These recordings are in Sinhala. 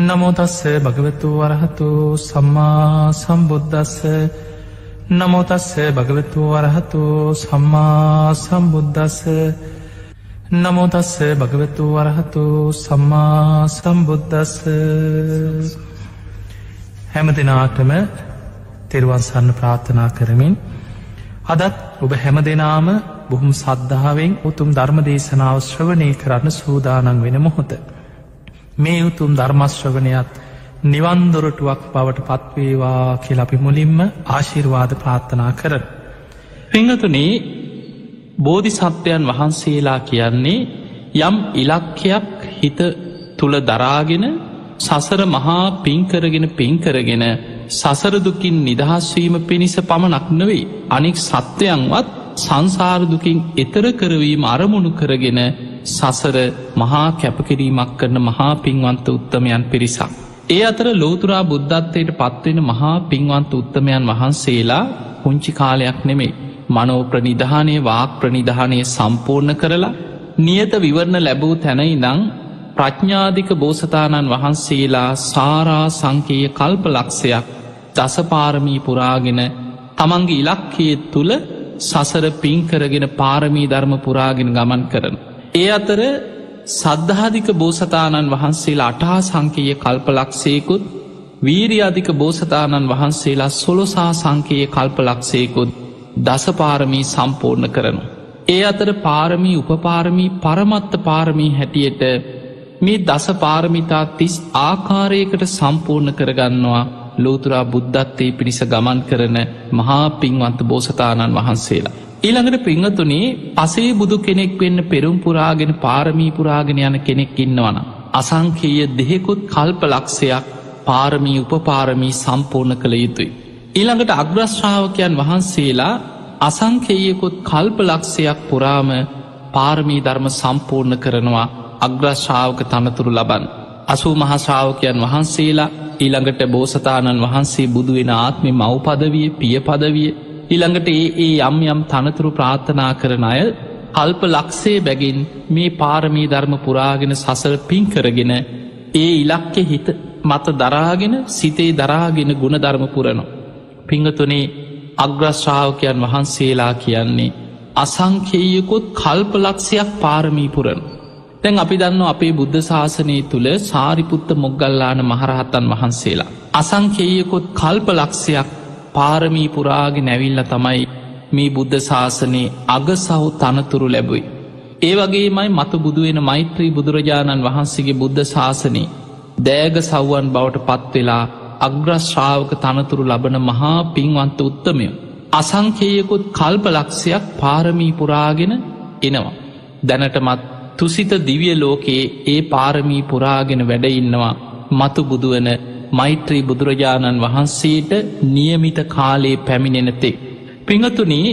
නමෝතස්ස භගවතු වරහතු සම්මා සම්බුද්ධස්ස නමෝතස්ස භගවතු වරහතු සම්මා සම්බුද්ධස්ස නමෝතස්ස භගවතු වරහතු සම්මා සම්බුද්ධස්ස හැම දෙනාටම තෙරුවන්සන්න ප්‍රාර්ථනා කරමින් අදත් ඔබ හැම දෙනාම බොහුම් සද්ධාවෙන් උතුම් ධර්ම දේශනාව ශ්‍රවනය කරන්න සූදානන් වෙන මොහොත. මේ උතුම් ධර්මශ්‍රවනයත් නිවන්දොරටුවක් බවට පත්වේවා කියල අපි මුලින්ම ආශිර්වාද ප්‍රාර්ථනා කරන. පිංහතුනේ බෝධි සත්වයන් වහන්සේලා කියන්නේ යම් ඉලක්කයක් හිත තුළ දරාගෙන සසර මහා පින්කරගෙන පින්කරගෙන සසරදුකින් නිදහස්වීම පිණිස පමණක් නොවෙයි අනික් සත්වයන්වත් සංසාරදුකින් එතර කරවීම අරමුණු කරගෙන සසර මහා කැපකිරීමක් කරන මහා පින්වන්ත උත්තමයන් පිරිසක්. ඒ අතර ලෝතුරා බුද්ධත්වයට පත්වෙන මහා පින්වන්ත උත්තමයන් වහන්සේලා පුංචි කාලයක් නෙමෙයි. මනෝ ප්‍රනිධානය වාක් ප්‍රනිධානය සම්පූර්ණ කරලා නියත විවරණ ලැබූ තැනයි නං ප්‍රඥ්ඥාධික බෝසතාණන් වහන්සේලා සාරා සංකයේ කල්ප ලක්ෂයක් දසපාරමී පුරාගෙන තමන්ගේ ඉලක්කයේ තුළ සසර පින්කරගෙන පාරමී ධර්ම පුරාගෙන ගමන් කරන. ඒ අතර සද්ධාධික බෝසතාණන් වහන්සේලා අටහා සංකයේ කල්පලක්සේකුත් වීරියාධික බෝසතාණන් වහන්සේලා සොලොසා සංකයේ කල්පලක්සේකුත් දසපාරමී සම්පූර්ණ කරනු. ඒ අතර පාරමී උපපාරමී පරමත්ත පාරමී හැටියට මේ දස පාරමිතා තිස් ආකාරයකට සම්පූර්ණ කරගන්නවා ලෝතුරා බුද්ධත්තේ පිණිස ගමන් කරන මහා පින්වන්ත බෝසතාණන් වහන්සේලා. ඊළඟට පිංහතුනේ පසේ බුදු කෙනෙක් වෙන්න පෙරුම් පුරාගෙන පාරමී පුරාගෙන යන කෙනෙක් ඉන්නවන. අසංකේය දෙහෙකුත් කල්ප ලක්ෂයක් පාරමී උපපාරමී සම්පූර්ණ කළ යුතුයි. ඊළඟට අග්‍රශ්‍රාවකයන් වහන්සේලා අසංකේයකුත් කල්ප ලක්ෂයක් පුරාම පාරමී ධර්ම සම්පූර්ණ කරනවා අග්‍රශ්‍රාවක තනතුරු ලබන්. අසූ මහශ්‍රාවකයන් වහන්සේලා ඊළඟට බෝසතාණන් වහන්සේ බුදුවෙන ආත්මි මව් පදවිය පිය පදවිය ඉළඟට ඒ ඒ යම් යම් තනතුරු ප්‍රාර්ථනා කරන අය කල්ප ලක්සේ බැගින් මේ පාරමී ධර්ම පුරාගෙන සසර පින් කරගෙන ඒ ඉලක්කෙ හිත මත දරාගෙන සිතේ දරාගෙන ගුණධර්ම පුරනො. පිංහතුනේ අග්‍රශ්‍රාවකයන් වහන්සේලා කියන්නේ අසංකේයකුත් කල්ප ලක්ෂයක් පාරමී පුරන. තැන් අපි දන්න අපේ බුද්ධ ශාසනය තුළ සාරිපුත්ත මොග්ගල්ලාන මහරහත්තන් වහන්සේලා. අසංකේයකොත් කල්ප ලක්ෂයක් පාරමී පුරාග නැවිල්ල තමයි මේ බුද්ධ ශාසනයේ අගසහු තනතුරු ලැබුයි. ඒ වගේමයි මතු බුදුවෙන මෛත්‍රී බුදුරජාණන් වහන්සේගේ බුද්ධ ශාසනයේ දෑග සව්වන් බවට පත්වෙලා අග්‍රශ්‍රාවක තනතුරු ලබන මහා පින්වන්ත උත්තමය. අසංකේයකුත් කල්ප ලක්ෂයක් පාරමී පුරාගෙන එනවා. දැනටමත් තුසිත දිවිය ලෝකයේ ඒ පාරමී පුරාගෙන වැඩඉන්නවා මතු බුදුවන මෛත්‍රී බුදුරජාණන් වහන්සේට නියමිත කාලයේ පැමිණෙනතෙක්. පිංහතුනී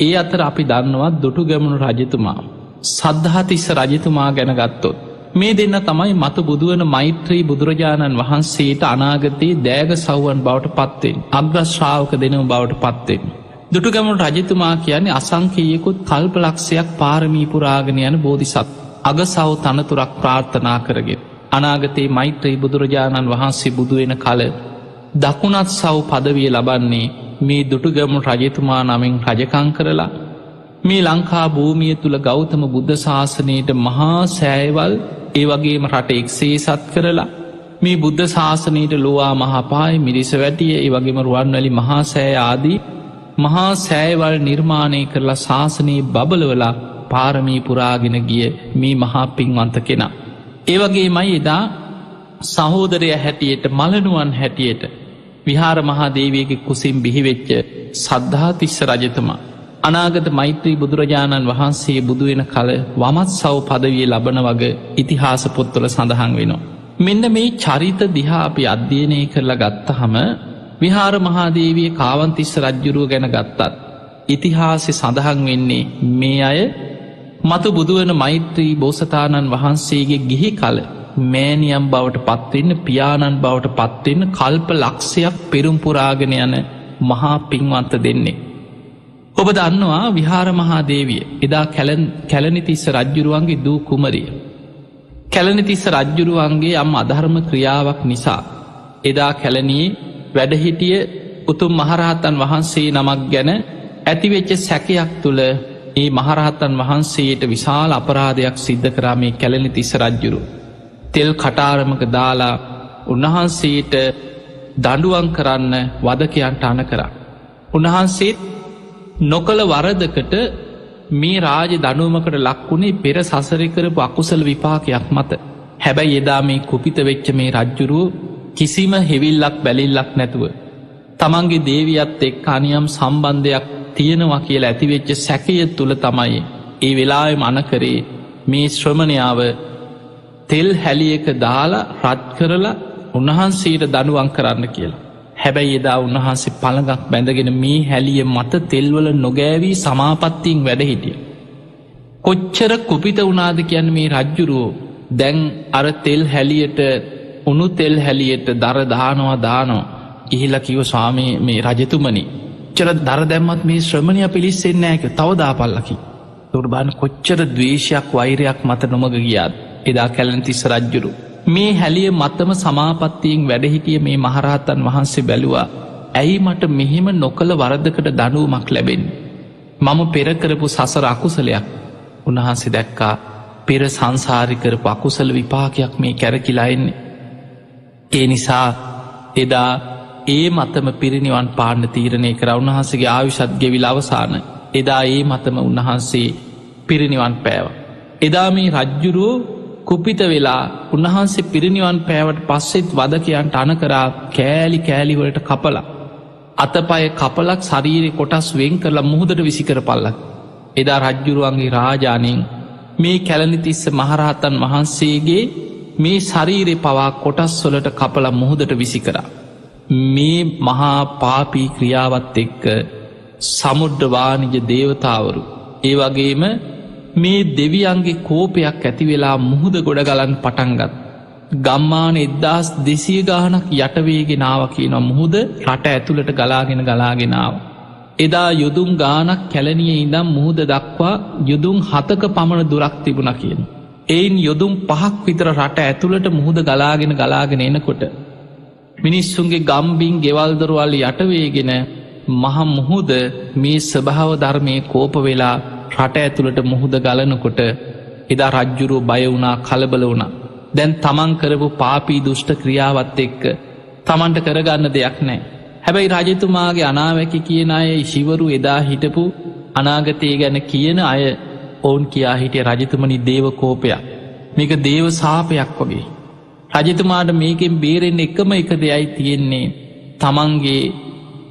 ඒ අතර අපි දන්නවා දුටු ගැමුණු රජතුමා. සද්ධහතිස්ස රජතුමා ගැන ගත්තොත්. මේ දෙන්න තමයි මතු බුදුවන මෛත්‍රී බුදුරජාණන් වහන්සේට අනාගතයේ දෑග සව්වන් බවට පත්වෙන් අග්‍රශ්‍රාවක දෙනව බවට පත්වෙන්. දුටුගැමුණු රජතුමා කියන්නේ අසංකයකුත් කල්ප ලක්ෂයක් පාරමී පුරාගෙන යන බෝධිසත් අගසව් තනතුරක් ප්‍රාර්ථනා කරගෙන. අනාගතයේ මෛත්‍රී බුදුරජාණන් වහන්සේ බුදුවෙන කල දකුණත් සව් පදවිය ලබන්නේ මේ දුටුගැමු රජතුමා නමින් රජකං කරලා මේ ලංකා භූමිය තුළ ගෞතම බුද්ධ ශාසනයට මහා සෑයවල් ඒ වගේම රට එක්සේ සත් කරලා මේ බුද්ධ ශාසනයට ලොවා මහපායි මිරිස වැටිය ඒ වගේම රුවන්වැලි මහා සෑ ආදී මහා සෑයවල් නිර්මාණය කරලා ශාසනයේ බබලවලා පාරමී පුරාගෙන ගිය මේ මහා පින්වන්ත කෙනා. ඒවගේ මයි එදා සහෝදරය හැටියට මලනුවන් හැටියට විහාර මහාදේවයගේ කුසිම් බිහිවෙච්ච සද්ධාතිස්ස රජතුමා. අනාගත මෛත්‍රී බුදුරජාණන් වහන්සේ බුදුවෙන කල වමත් සව් පදවිය ලබන වග ඉතිහාස පොත්තුල සඳහන් වෙනවා. මෙන්න මේ චරිත දිහා අපි අධ්‍යයනය කරලා ගත්තහම විහාර මහාදේවිය කාවන්තිස්ස රජ්ජුරුව ගැන ගත්තත්. ඉතිහාසෙ සඳහන් වෙන්නේ මේ අය මතු බුදුවන මෛත්‍රී බෝසතාණන් වහන්සේගේ ගිහි කල මෑනියම් බවට පත්වෙන්න පියාණන් බවට පත්වෙන්න කල්ප ලක්ෂයක් පෙරුම්පුරාගෙන යන මහා පින්වන්ත දෙන්නේ. ඔබ දන්නවා විහාර මහාදේවිය එදා කැලනිතිස්ස රජ්ජුරුවන්ගේ දූ කුමරිය. කැලනිතිස්ස රජ්ජුරුවන්ගේ යම් අධර්ම ක්‍රියාවක් නිසා එදා කැලනී වැඩහිටිය උතුම් මහරහතන් වහන්සේ නමක් ගැන ඇතිවෙච්ච සැකයක් තුළ ඒ මහරහතන් වහන්සේට විශාල අපරාධයක් සිද්ධ කරාමේ කැලනි තිස්ස රජ්ජුරු. තෙල් කටාරමක දාලා උන්වහන්සේට දඩුවන් කරන්න වදකයන්ට අන කරා. උන්වහන්සේත් නොකළ වරදකට මේ රාජ දනුවමකට ලක්වුණේ පෙර සසරිකරපු අකුසල විපාකයක් මත හැබැයි එදා මේ කුපිත වෙච්ච මේ රජ්ජුරුව කිසිම හෙවිල්ලක් බැලිල්ලක් නැතුව. තමන්ගේ දේවියත් එක් අනියම් සම්බන්ධයක් තියෙනවා කියලා ඇතිවෙච්ච සැකය තුළ තමයි ඒ වෙලාය මනකරේ මේ ශ්‍රමණයාව තෙල් හැලියක දාලා රත් කරලා උන්වහන්සේට දනුවන් කරන්න කියලා. හැබැයි එදා උන්වහන්සේ පළඟක් බැඳගෙන මේ හැලිය මත තෙල්වල නොගෑවී සමාපත්තිීන් වැඩ හිටිය. කොච්චර කුපිත වනාද කියන්න මේ රජ්ජුරුවෝ දැන් අර තෙල් හැලියට උනු තෙල් හැලියට දරදානවා දානවා ඉහිල කිව ස්වාමී මේ රජතුමනි චර දර දැම්මත් මේ ශ්‍රමණය පිළිස්සෙන්නෑක තවදාපල්ලකි. තුර්බාන කොච්චර දවේශයක් වෛරයක් මත නොමග ගියාත් එදා කැලන්තිස්ස රජ්ජුරු. මේ හැලිය මත්තම සමාපත්තියෙන් වැඩහිටිය මේ මහරහතන් වහන්සේ බැලුවා ඇයි මට මෙහෙම නොකළ වරදකට දනුවමක් ලැබෙන්. මම පෙරකරපු සසර අකුසලයක් උන්වහන්සේ දැක්කා පෙර සංසාරිකරපු අකුසල විපාකයක් මේ කැරකිලායින්නේ. ඒ නිසා එදා ඒ මතම පිරිනිවන් පාන්න තීරණය කර උන්වහන්සගේ ආවිශත් ගෙවිල් අවසාන එදා ඒ මතම උන්වහන්සේ පිරිනිවන් පෑව. එදා මේ රජ්ජුරුවෝ කුපිත වෙලා උන්වහන්සේ පිරිනිවන් පෑවට පස්සෙත් වදකයන්ට අන කරා කෑලි කෑලිවලට කපලා. අතපය කපලක් ශරීරය කොටස් වෙන් කරලා මුහදට විසිකර පල්ලක්. එදා රජ්ජුරුවන්ගේ රාජානයෙන් මේ කැලනිතිස්ස මහරහතන් වහන්සේගේ මේ ශරීරය පවා කොටස් වොලට කපල මුහදට විසි කරා. මේ මහා පාපී ක්‍රියාවත් එක්ක සමුඩ්ඩවානිජ දේවතාවරු. ඒ වගේම මේ දෙවියන්ගේ කෝපයක් ඇතිවෙලා මුහුද ගොඩගලන් පටන්ගත්. ගම්මාන එද්දාස් දෙසිය ගානක් යටවේගෙනාව කියන මුහුද රට ඇතුළට ගලාගෙන ගලාගෙනාව. එදා යුදුම් ගානක් කැලනිය ඉඳම් මුහුද දක්වා යුදුම් හතක පමණ දුරක් තිබුණ කියන. එයින් යොදුම් පහක් විතර රට ඇතුළට මුහුද ගලාගෙන ගලාගෙන එනකොට. මිනිස්සුන්ගේ ගම්බින් ගෙවල්දරුවල් යටවේගෙන මහ මුහුද මේ ස්භාව ධර්මය කෝප වෙලා රට ඇතුළට මුහුද ගලනකොට එදා රජ්ජුරුව බය වුණා කලබල වුණා. දැන් තමන් කරපු පාපී දුෂ්ට ක්‍රියාවත් එක්ක තමන්ට කරගන්න දෙයක් නෑ. හැබැයි රජතුමාගේ අනාවැකි කියන අය ශිවරු එදා හිටපු අනාගතය ගැන කියන අය ඔවුන් කියා හිටිය රජතුමනි දේවකෝපයක් මේක දේව සාපයක් වගේ. රජතුමාට මේකෙන් බේරෙන් එකම එක දෙයයි තියෙන්නේ. තමන්ගේ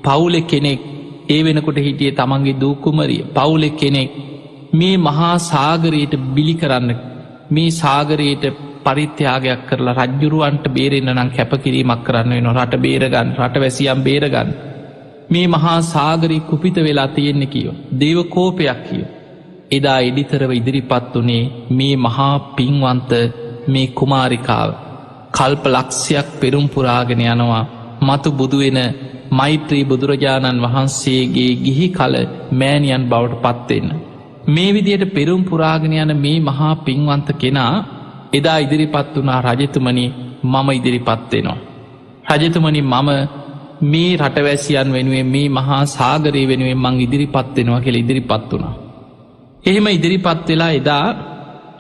පවුලෙ කෙනෙක් ඒ වෙනකොට හිටිය තමන්ගේ දූකුමරිය පවුලෙ කෙනෙක්. මේ මහා සාගරයට බිලි කරන්න මේ සාගරයට පරිත්‍යයාගයක් කරලා රජ්ජුරුවන්ට බේරෙන්න්න නම් කැපකිරීමක් කරන්න වෙන රට බේරගන්න රට වැසියම් බේරගන්න. මේ මහා සාගරී කුපිත වෙලා තියෙන්නේ කියෝ. දේව කෝපයක් කියෝ. එදා එඩිතරව ඉදිරිපත් වනේ මේ මහා පින්වන්ත මේ කුමාරිකාව. කල්ප ලක්ෂයක් පෙරුම් පුරාගෙන යනවා මතු බුදුවෙන මෛත්‍රී බුදුරජාණන් වහන්සේගේ ගිහි කල මෑනියන් බවට පත්වෙන්න. මේ විදියට පෙරුම් පුරාගෙන යන මේ මහා පින්වන්ත කෙනා එදා ඉදිරිපත් වනා රජතුමනි මම ඉදිරිපත්වෙනවා. රජතුමනි මම මේ රටවැසියන් වෙනුවෙන් මේ මහා සාගරය වෙනුවෙන් මං ඉදිරිපත්වෙනවා කෙළ ඉදිරිපත් වුණා. එහෙම ඉදිරිපත් වෙලා එදා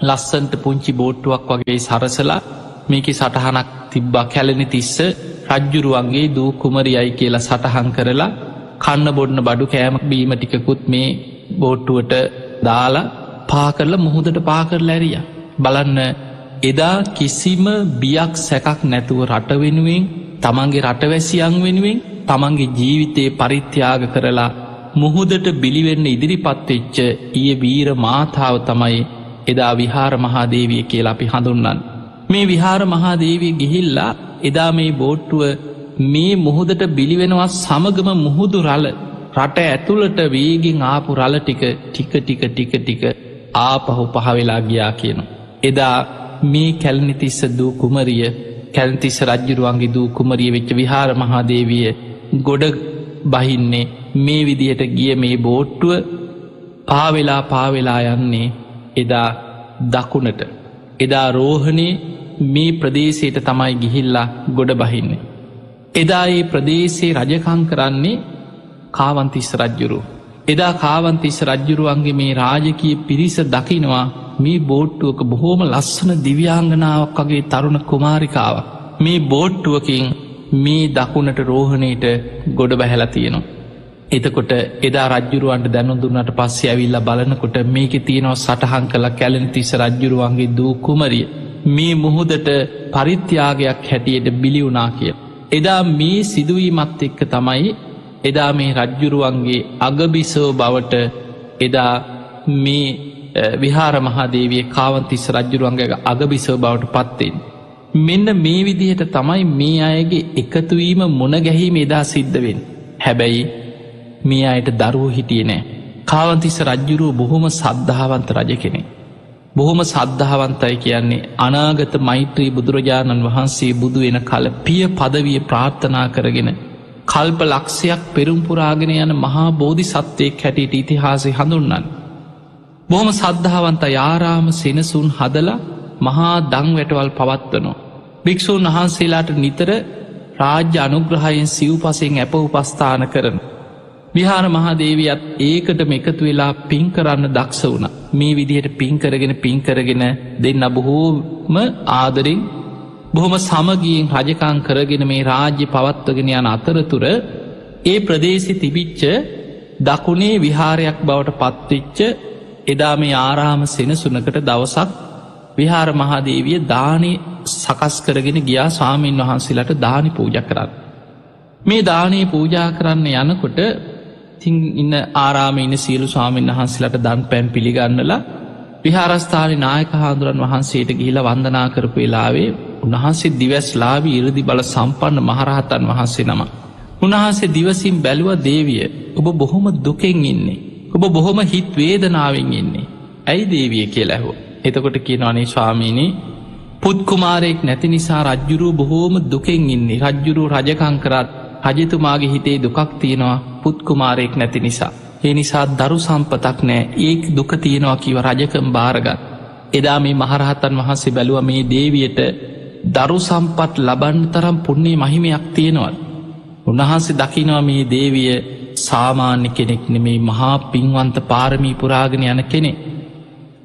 ලස්සන්ට පුංචි බෝට්ටුවක් වගේ සරසලා මේක සටහනක් තිබ්බා කැලෙන තිස්ස රජ්ජුරුවන්ගේ දූ කුමරියයි කියලා සටහන් කරලා කන්න බොඩ්න බඩු කෑම බීම ටිකකුත් මේ බෝට්ටුවට දාලා පාකරල මුහුදට පාකර ලැරිය. බලන්න එදා කිසිම බියක් සැකක් නැතුව රට වෙනුවෙන් තමන්ගේ රටවැසියන් වෙනුවෙන් තමන්ගේ ජීවිතයේ පරිත්‍යාග කරලා මුහුදට බිලිවෙන්න ඉදිරිපත්වෙච්ච ඊය වීර මාතාව තමයි එදා විහාර මහාදේවිය කියලා අපි හඳුන්නන්. මේ විහාර මහාදේවී ගිහිල්ලා එදා මේ බෝට්ටුව මේ මුහුදට බිලිවෙනවා සමගම මුහුදු රල රට ඇතුළට වේගෙන් ආපු රල ටික ටික ටික ටික ටික ආපහු පහවෙලා ගියා කියනු. එදා මේ කැල්නිතිස්ස දූ කුමරිය කැල්තිස්ස රජ්ජුරුවන්ගේ දූ කුමරිය වෙච්ච විහාර මහාදේවිය ගොඩ බහින්නේ මේ විදිහට ගිය මේ බෝට්ටුව පාවෙලා පාවෙලා යන්නේ එදා දකුණට එදා රෝහණය මේ ප්‍රදේශයට තමයි ගිහිල්ලා ගොඩ බහින්නේ. එදා ඒ ප්‍රදේශයේ රජකං කරන්නේ කාවන්තිස්ස රජ්ජුරු. එදා කාවන්තිස්ස රජ්ජුරුවන්ගේ මේ රාජකය පිරිස දකිනවා මේ බෝට්ටුවක බොහෝම ලස්සන දිව්‍යාංගනාවක් වගේ තරුණ කුමාරිකාව. මේ බෝට්ටුවකින් මේ දකුණට රෝහණයට ගොඩ බැහැලා තියෙනවා. එතකොට එදා රජ්ජුරුවන්ට දැනු දුන්නට පස්සේ ඇවිල්ල බලනකොට මේක තියෙනවා සටහන් කළ කැලෙන තිස රජ්ජුරුවන්ගේ දූ කුමරිය. මේ මුහුදට පරිත්‍යාගයක් හැටියට බිලිවුනා කිය. එදා මේ සිදුවීමත් එක්ක තමයි එදා මේ රජ්ජුරුවන්ගේ අගබිසෝ බවට එදා මේ විහාර මහාදේවිය කාවන්තිස්ස රජ්ජුරුවන්ගේ අගබිසෝ බවට පත්තෙන්. මෙන්න මේ විදිහට තමයි මේ අයගේ එකතුවීම මුණ ගැහීම එදා සිද්ධවෙන්. හැබැයි මේ අයට දරුව හිටිය නෑ. කාවන්තිස්ස රජ්ජුරුව බොහොම සද්ධාවන්ත රජ කෙනෙ. බොහොම සද්ධාවන්තයි කියන්නේ අනාගත මෛත්‍රී බුදුරජාණන් වහන්සේ බුදු වෙන කල පිය පදවිය ප්‍රාර්ථනා කරගෙන කල්ප ලක්ෂයක් පෙරුම්පුරාගෙන යන මහා බෝධි සත්වයෙක් හැටියට ඉතිහාසය හඳුන්නන්. බොහොම සද්ධාවන්ත යාරාම සෙනසුන් හදලා මහා දං වැටවල් පවත්වනවා. භික්‍ෂූන් වහන්සේලාට නිතර රාජ්‍ය අනුග්‍රහයෙන් සිව් පසෙන් ඇප උපස්ථාන කරන. විහාර මහාදේවියත් ඒකටම එකතු වෙලා පින් කරන්න දක්ෂ වුණ මේ විදිහට පින් කරගෙන පින් කරගෙන දෙන්න බොහෝම ආදරින් බොහොම සමගියෙන් රජකං කරගෙන මේ රාජ්‍ය පවත්වගෙන යන අතරතුර ඒ ප්‍රදේශි තිබිච්ච දකුණේ විහාරයක් බවට පත්විච්ච එදා මේ ආරාම සෙනසුනකට දවසක් විහාර මහාදේවිය දානය සකස් කරගෙන ගියා ස්වාමීන් වහන්සේලට දානි පූජ කරන්න. මේ දානයේ පූජා කරන්න යනකොට තිං ඉන්න ආරාම ඉන්න සියලු ස්වාමීන් වහන්සේලට දන් පැන් පිළිගන්නලා විහාරස්ථානි නායක හාදුරන් වහන්සේට ගිහිල වන්දනා කරපු වෙලාවේ උන්වහන්සේ දිවැස්ලාවි ඉරදි බල සම්පන්න මහරහතන් වහන්සේ නම. උන්වහන්සේ දිවසිම් බැලුව දේවිය ඔබ බොහොම දුකෙන් ඉන්නේ. ඔබ බොහොම හිත් වේදනාවෙන් ඉන්නේ. ඇයි දේවිය කිය ලැහෝ. එතකොට කියනවනේ ස්වාමීනී පුත්කුමාරයෙක් නැති නිසා රජ්ජුරුව බොහෝම දුකෙන් ඉන්නේ රජ්ජුරු රජකංකරත් රජතුමාගේ හිතේ දුකක් තියෙනවා පුත්කුමාරයෙක් නැති නිසා. ඒ නිසා දරු සම්පතක් නෑ ඒ දුක තියෙනවා කිව රජකම් භාරගත්. එදා මේ මහරහතන් වහන්සේ බැලුව මේ දේවියට දරු සම්පත් ලබන්න තරම් පුුණ්න්නේ මහිමයක් තියෙනවල්. උන්වහන්සේ දකිනවා මේ දේවිය සාමාන්‍ය කෙනෙක් නෙමේ මහා පින්වන්ත පාරමී පුරාගෙන යන කෙනෙ.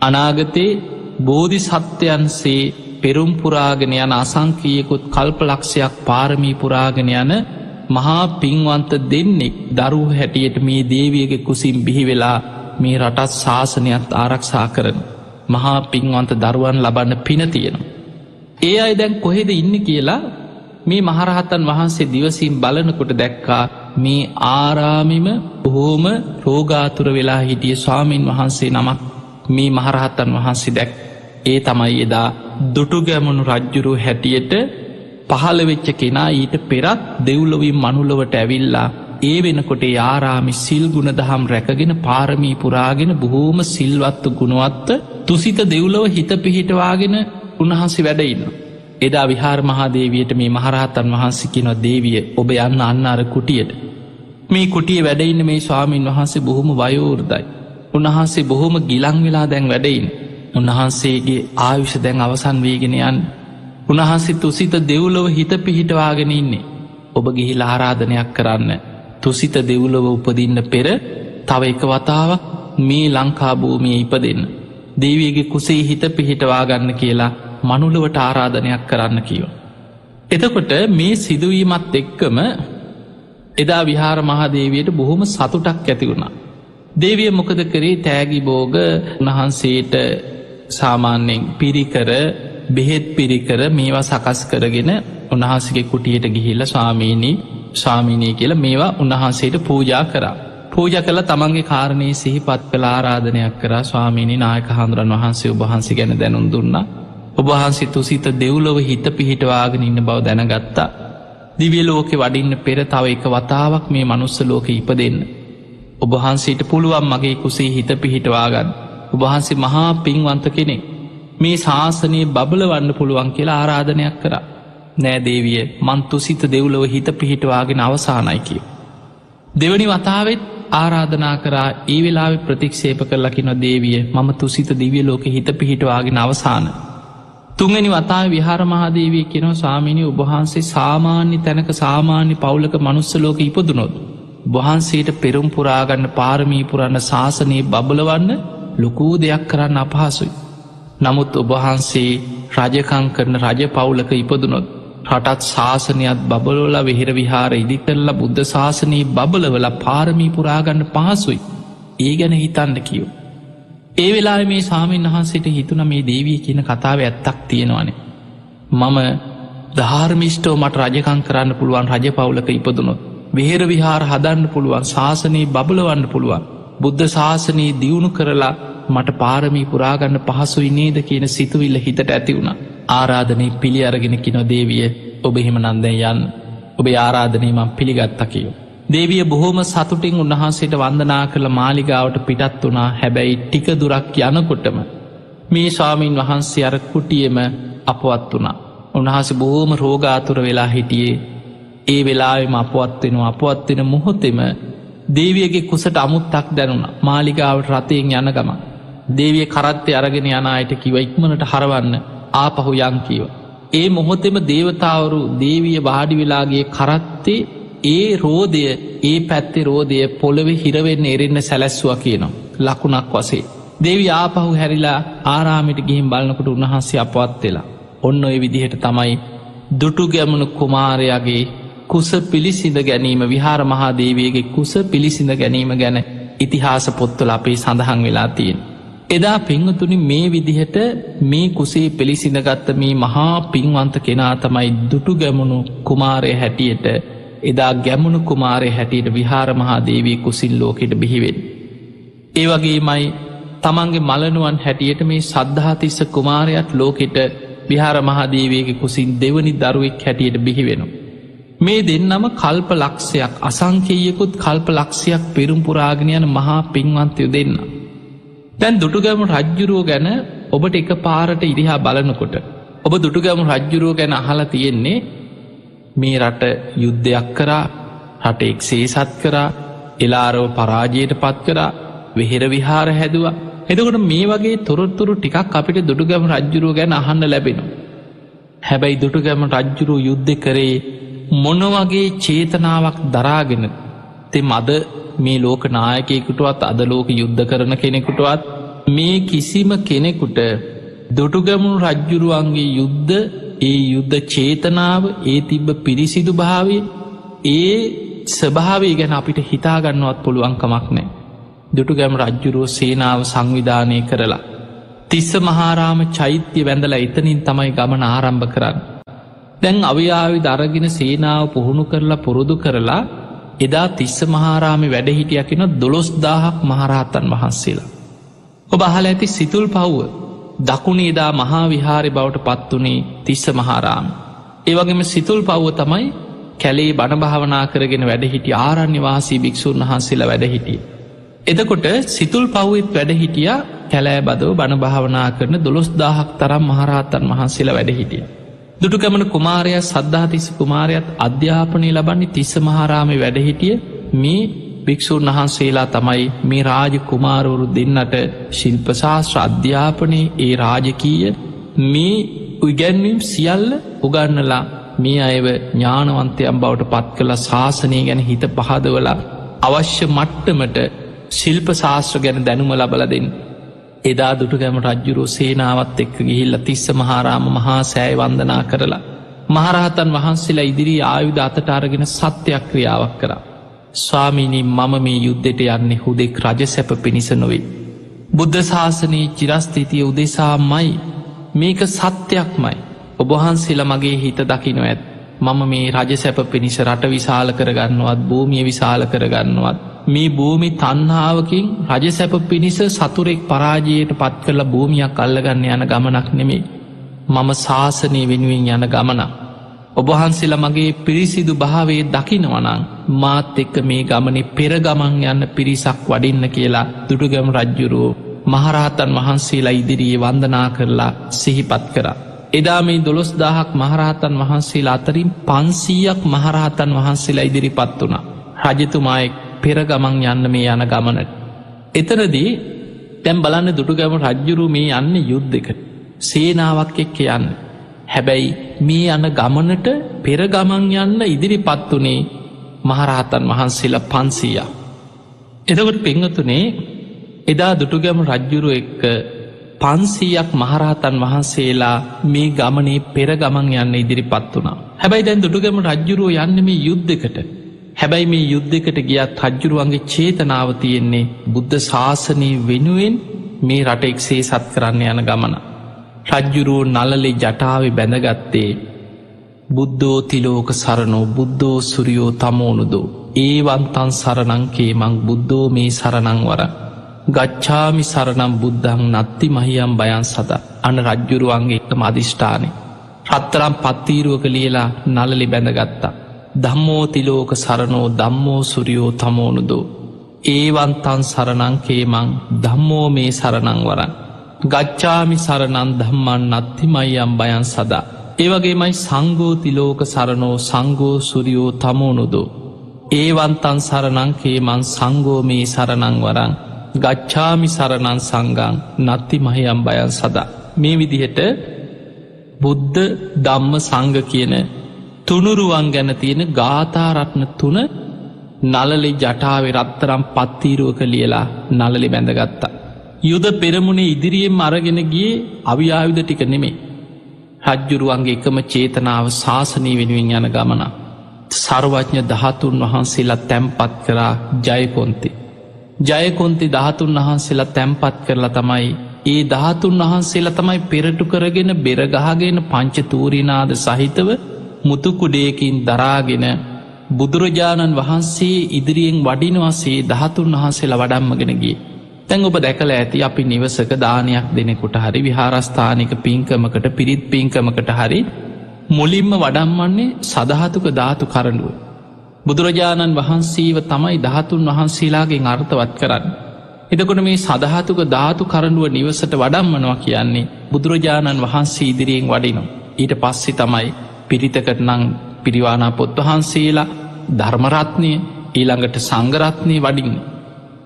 අනාගතේ බෝධි සත්‍යයන්සේ පෙරුම්පුරාගෙන යන අසංකීයකුත් කල්ප ලක්ෂයක් පාරමී පුරාගෙන යන මහා පින්වන්ත දෙන්නෙක් දරුව හැටියට මේ දේවියගේ කුසින් බිහිවෙලා මේ රටත් ශාසනයත් ආරක්ෂා කරන. මහා පින්වන්ත දරුවන් ලබන්න පින තියෙනවා. ඒ අයි දැන් කොහෙද ඉන්න කියලා මේ මහරහතන් වහන්සේ දිවසිම් බලනකොට දැක්කා මේ ආරාමිම බොහෝම රෝගාතුර වෙලා හිටිය ස්වාමීන් වහන්සේ නමක් මේ මහරහත්තන් වහන්සේ දැක් ඒ තමයි එදා දුටුගැමුණු රජ්ජුරු හැටියට පහළ වෙච්ච කෙනා ඊට පෙරත් දෙව්ලොවින් මනුලොවට ඇවිල්ලා ඒ වෙනකොට යාරාමි සිල් ගුණ දහම් රැකගෙන පාරමී පුරාගෙන බොහෝම සිල්වත්තු ගුණුවත්ත තුසිත දෙව්ලොව හිත පිහිටවාගෙන උන්වහන්සේ වැඩඉන්න. එදා විහාර මහාදේවියට මේ මහරහතන් වහන්සිකිනො දේවිය ඔබ යන්න අන්න අර කුටියට. මේ කුටිය වැඩඉන්න මේ ස්වාමීන් වහන්සේ බොහොම වයෝර්දයි. උන්වහන්සේ බොහොම ගිලං වෙලා දැන් වැඩයින්. උන්වහන්සේගේ ආයුෂ දැන් අවසන් වේගෙනයන් උන්වහන්සේ තුසිත දෙව්ලොව හිත පිහිටවාගෙන ඉන්නේ. ඔබ ගිහි ආරාධනයක් කරන්න. තුසිත දෙව්ලොව උපදින්න පෙර තව එක වතාවක් මේ ලංකාභූමිය ඉපදන්න. දේවගේ කුසේ හිත පිහිටවාගන්න කියලා මනුලවට ආරාධනයක් කරන්න කියව. එතකොට මේ සිදුවීමත් එක්කම එදා විහාර මහාදේවයට බොහොම සතුටක් ඇති වුණා. දේවිය මොකද කරේ තෑගි බෝග උන්වහන්සේට සාමාන්‍යෙන් පිරිකර බෙහෙත් පිරිකර මේවා සකස් කරගෙන උන්වහන්සගේ කුටියට ගිහිල්ල ස්වාමීණී ස්වාමීනී කියල මේවා උන්වහන්සේට පූජා කරා. පූජ කළ තමන්ගේ කාරණයේ සිහිපත් කළ ආරාධනයක් කර ස්වාමීණි නායක හාන්දුරන් වහන්සේ ඔබහන්සේ ගැන දැනුම් දුන්නා. ඔබහන්සි තුසිත දෙව්ලොව හිත පිහිටවාගෙන ඉන්න බව දැනගත්තා. දිවියලෝකෙ වඩින්න පෙර තව එක වතාවක් මේ මනුස්ස ලෝක ඉපදෙන්න. ඔබහන්සේට පුළුවන් මගේ කුසේ හිත පිහිටවාගන්න. ඔබහන්සේ මහා පින්වන්ත කෙනෙක්. මේ ශාසනයේ බබල වන්න පුළුවන් කියලා ආරාධනයක් කර. නෑදේවිය මන්තු සිත දෙව්ලොව හිත පිහිටවාගෙන අවසානයි කිය. දෙවනි වතාවත් ආරාධනා කරා ඒ වෙලා ප්‍රතික්ෂේප කරලකින දේවිය මම තුසිත දිවිය ලෝක හිත පිහිටවාගෙන අවසාන. තුන්ගනි වතා විහාර මහාදේවී කෙනව සාමිනි උබහන්සේ සාමාන්‍ය තැනක සාමාන්‍ය පවුලක මනුස්සලෝක ඉපදුනොත්. වහන්සේට පෙරුම් පුරාගන්න පාරමී පුරන්න ශාසනයේ බබලවන්න ලොකූ දෙයක් කරන්න අපහසුයි. නමුත් ඔබහන්සේ රජකං කරන රජ පවුලක ඉපදුනොත් රටත් ශාසනයත් බබලෝල වෙහෙර විහාර ඉදිකරලා බුද්ධ ශාසනයේ බබලවල පාරමී පුරාගන්න පහසුයි. ඒ ගැන හිතන්න කියෝ. ඒ වෙලා මේ සාමීන් වහන්සේට හිතුන මේ දේවී කියන කතාව ඇත්තක් තියෙනවානේ. මම ධාර්මිෂ්ටෝ මට රජකං කරන්න පුළුවන් රජ පවුලක ඉපදුනොත්. වෙහෙර විහාර හදන්න පුළුවන් ශාසනයේ බබලවන්න පුළුවන්. බුද්ධ ශාසනයේ දියුණු කරලා මට පාරමී පුරාගන්න පහසුයි නේද කියන සිතුවිල්ල හිතට ඇති වුණ ආරාධනය පිළි අරගෙන කිනො දේවිය ඔබ එහෙම නන්දය යන්න ඔබේ ආරාධනයමම් පිළිගත්තකියෝ. දේවිය බොහෝම සතුටින් උන්වහන්සේට වන්දනා කළ මාලිගාවට පිටත් වනා හැබැයි ටික දුරක් යනකොටම මේ ස්වාමීන් වහන්සේ අර කුටියම අපවත් වනා. උන්හස බොහෝම රෝගාතුර වෙලා හිටියේ ඒ වෙලාවෙම අපවත්වෙන අපවත්වෙන මොහොතෙම දේවියගේ කුසට අමුත්තක් දැනුන මාලිගාවට රතයෙන් යන ගම. දේවිය කරත්තය අරගෙන යනායට කිව ඉක්මනට හරවන්න ආපහු යංකීව. ඒ මොහොතෙම දේවතාවරු දේවිය වාඩි වෙලාගේ කරත්තේ ඒ රෝදය ඒ පැත්තේ රෝදය පොළවෙ හිරවෙන්න එරෙන්න සැලැස්වා කියනවා. ලකුණක් වසේ. දෙවි ආපහු හැරිලා ආරාමිට ගිහිම් බලනකට උන්වහන්සේ අපවත් වෙලා. ඔන්න ඔය විදිහට තමයි දුටු ගැමණු කුමාරයාගේ කුස පිළිසිඳ ගැනීම විහාර මහාදේවයගේ කුස පිළිසිඳ ගැනීම ගැන ඉතිහාස පොත්තුල අපේ සඳහන් වෙලා තියෙන්. එදා පිංහතුනි මේ විදිහට මේ කුසේ පිළිසිඳගත්ත මේ මහා පින්වන්ත කෙනා තමයි දුටු ගැමුණු කුමාරය හැටියට එදා ගැමුණු කුමාරය හැටියට විහාර මහාදේවී කුසිල් ලෝකෙට බිහිවෙන්. ඒ වගේ මයි තමන්ගේ මලනුවන් හැටියට මේ සද්ධාතිස්ස කුමාරයක් ලෝකෙට විහාර මහාදේවේගේ කුසින් දෙවනි දරුවෙක් හැටියට බිහිවෙනවා. මේ දෙන්නම කල්ප ලක්ෂයක් අසංකේයකුත් කල්ප ලක්ෂයක් පෙරුම්පුරාගෙන යන මහා පින්වන්තයු දෙන්න. දැන් දුටුගැම රජ්ජුරුව ගැන ඔබට එක පාරට ඉරිහා බලනකොට. ඔබ දුටුගැම රජ්ජුරුව ගැන අහලා තියෙන්නේ මේ රට යුද්ධයක් කරා රට එක්සේසත් කරා එලාරව පරාජයට පත් කරා වෙහෙර විහාර හැදවා එතකොට මේ වගේ තොරොත්තුරු ටිකක් අපිට දුටුගැම රජ්ජුරුව ගැන අහන්න ලැබෙනවා. හැබැයි දුටුගැම රජ්ජුරුව යුද්ධ කරේ මොනවගේ චේතනාවක් දරාගෙන තෙ මද මේ ලෝක නායකයකුටුවත් අද ලෝක යුද්ධ කරන කෙනෙකුටවත් මේ කිසිම කෙනෙකුට දුටුගැමුණු රජ්ජුරුවන්ගේ යුද්ධ ඒ යුද්ධ චේතනාව ඒ තිබ්බ පිරිසිදු භාවය ඒ ස්වභාවී ගැන අපිට හිතාගන්නවත් පුළුවන්කමක් නෑ. දුටුගැම රජ්ජුරුව සේනාව සංවිධානය කරලා. තිස්ස මහාරාම චෛත්‍ය වැඳල එතනින් තමයි ගමන ආරම්භ කරන්න. දැන් අවයාවි දරගෙන සේනාව පුහුණු කරලා පුරුදු කරලා එදා තිස්ස මහාරාමි වැඩහිටියකින දොළොස්දාහක් මහරහතන් වහන්සේලා. ඔබ අහල ඇති සිතුල් පව්ව දකුණේ එදා මහා විහාරි බවට පත්වනේ තිස්ස මහාරාම. ඒවගේම සිතුල් පව්ව තමයි කැලේ බණ භාවනා කරගෙන වැඩහිටි ආරණ්‍යවාසී භික්‍ෂූන් වහන්සේලා වැඩහිටිය. එදකොට සිතුල් පව්වත් වැඩහිටිය කැලෑ බදව බණ භාවනා කරන දොළොස් දාහක් තරම් මහරහතන් වහන්සේලා වැඩහිටිය. දුටුකමන කුමාරය සද්ධාතිස කුමාරයත් අධ්‍යාපනය ලබන්නේ තිස්ස මහාරාමය වැඩහිටිය මේ භික්‍ෂූන් වහන්සේලා තමයි මේ රාජ කුමාරවරු දෙන්නට ශිල්පශාස්ත්‍ර අධ්‍යාපනය ඒ රාජකීය මේ උගැන්වීම් සියල්ල උගන්නලා මේ අයව ඥානවන්තයම් බවට පත් කළ ශාසනය ගැන හිත පහදවලා අවශ්‍ය මට්ටමට ශිල්ප ශාස්ත්‍ර ගැන දැනුම ලබල දෙන්න. එදා දුටුගැම රජ්ජුරෝ සේනාවත් එක්ක ගිහිල්ල තිස්ස මහාරාම මහා සෑය වන්දනා කරලා. මහරහතන් වහන්සේලා ඉදිරි ආයුධ අතට අරගෙන සත්‍යයක් ක්‍රියාවක් කරා. ස්වාමීනී මම මේ යුද්ධෙට යන්නේ හුදෙක් රජ සැප පිණිස නොවේ. බුද්ධ ශාසනයේ චිරස්ථිතිය උදෙසාමයි මේක සත්‍යයක්මයි ඔබහන්සේල මගේ හිත දකිනො ඇත් මම මේ රජ සැප පිණිස රට විශාල කරගන්නවත් භූමිය විශාල කරගන්නවත් මේ භූමි තන්හාාවකින් රජ සැප පිණිස සතුරෙක් පරාජයට පත් කරලා භූමියක් අල්ලගන්න යන ගමනක් නෙමේ මම ශාසනය වෙනුවෙන් යන ගමනක් ඔබහන්සේල මගේ පිරිසිදු භාවේ දකිනවනං මාත් එක්ක මේ ගමනේ පෙරගමන් යන්න පිරිසක් වඩින්න කියලා දුටුගම රජ්ජුරුවෝ මහරහතන් වහන්සේලා ඉදිරියේ වන්දනා කරලා සිහිපත් කර. එදා මේ දොළොස් දාහක් මහරහතන් වහන්සේලා අතරින් පන්සීයක් මහරහතන් වහන්සේලා ඉදිරිපත් වුණ. රජතුමායෙක් පෙරගමන් යන්න මේ යන ගමනට. එතනදී තැම් බලන්න දුටුගම රජ්ජුරු මේ යන්න යුද්ධ එකට. සේනාවක් එක්ක යන්න. හැබැයි මේ යන ගමනට පෙර ගමන් යන්න ඉදිරි පත්වනේ මහරහතන් වහන්සේලා පන්සීය. එදකට පෙංහතුනේ එදා දුටුගැම රජ්ජුරු එක්ක පන්සීයක් මහරහතන් වහන්සේලා මේ ගමනේ පෙර ගමන් යන්න ඉදිරිපත් වුණා. හැබැයි දැන් දුටුගැම රජ්ජුරුව යන්න මේ යුද්ධකට. හැබැයි මේ යුද්ධකට ගියත් රජ්ජුරුවන්ගේ චේතනාව තියෙන්නේ බුද්ධ ශාසනය වෙනුවෙන් මේ රට එක්සේ සත් කරන්න යන ගමන. රජ්ජුරුවෝ නලලෙ ජටාව බැඳගත්තේ බුද්ධෝතිලෝක සරණෝ බුද්ධෝ සුරියෝ තමෝනුදෝ. ඒවන්තන් සරණංකේ මං බුද්ධෝ මේ සරණංවර ගච්ඡාමි සරනම් බුද්ධං නත්ති මහියම් බයන් සත අන රජ්ජුරුවන්ගේ එක්ක මධිෂ්ඨානය රත්තරම් පත්තීරුවක ලියලා නලලි බැඳගත්තා. ධම්මෝතිලෝක සරණෝ දම්මෝ සුරියෝ තමෝනුදෝ ඒවන්තන් සරණංකේමං ධම්මෝ මේ සරණංවරන් ගච්ඡාමි සරණන් ධම්මන් නත්තිමයියම් බයන් සදා. ඒවගේමයි සංගෝතිලෝක සරණෝ සංගෝ සුරියෝ තමෝනුදෝ ඒවන්තන් සරණංකේමන් සංගෝ මේ සරණංවරන් ගච්ඡාමි සරණන් සංගං නත්ති මහයම් බයන් සදා. මේ විදිහට බුද්ධ දම්ම සංග කියන තුනුරුවන් ගැන තියෙන ගාථාරත්න තුන නලලි ජටාවෙ රත්තරම් පත්තීරුවක ලියලා නලලි බැඳගත්තා. යුද පෙරමුණේ ඉදිරියෙන් අරගෙන ගිය අවියායුධ ටික නෙමේ. රජ්ජුරුවන්ගේ එකම චේතනාව ශාසනී වෙනුවෙන් යන ගමන. සර්වඥ දහතුන් වහන්සේලා තැම්පත් කරා ජයකොන්ති. ජයකොන්ති දහතුන් වහන්සේලා තැම්පත් කරලා තමයි ඒ දහතුන් වහන්සේලා තමයි පෙරටු කරගෙන බෙරගහගෙන පංච තූරිනාද සහිතව මුතුකුඩයකින් දරාගෙන බුදුරජාණන් වහන්සේ ඉදිරියෙන් වඩිනවසේ දහතුන් වහන්සේලා වඩම්මගෙනගේ. තැන් ඔබ දැකල ඇති අපි නිවසක දානයක් දෙනෙකුට හරි විහාරස්ථානික පින්කමකට පිරිත් පින්කමකට හරි මුලින්ම වඩම්මන්නේ සදහතුක ධාතු කරඩුව. බුදුරජාණන් වහන්සේව තමයි දහතුන් වහන්සේලාගේ අර්ථවත් කරන්න. එදකොට මේ සදහතුක ධාතු කරඩුව නිවසට වඩම්මනවා කියන්නේ බුදුරජාණන් වහන්සේ ඉදිරියෙන් වඩිනවා. ඊට පස්සෙ තමයි පිරිතකට නං පිරිවානා පොත් වහන්සේලා ධර්මරත්නය ඊළඟට සංගරත්නය වඩින්න.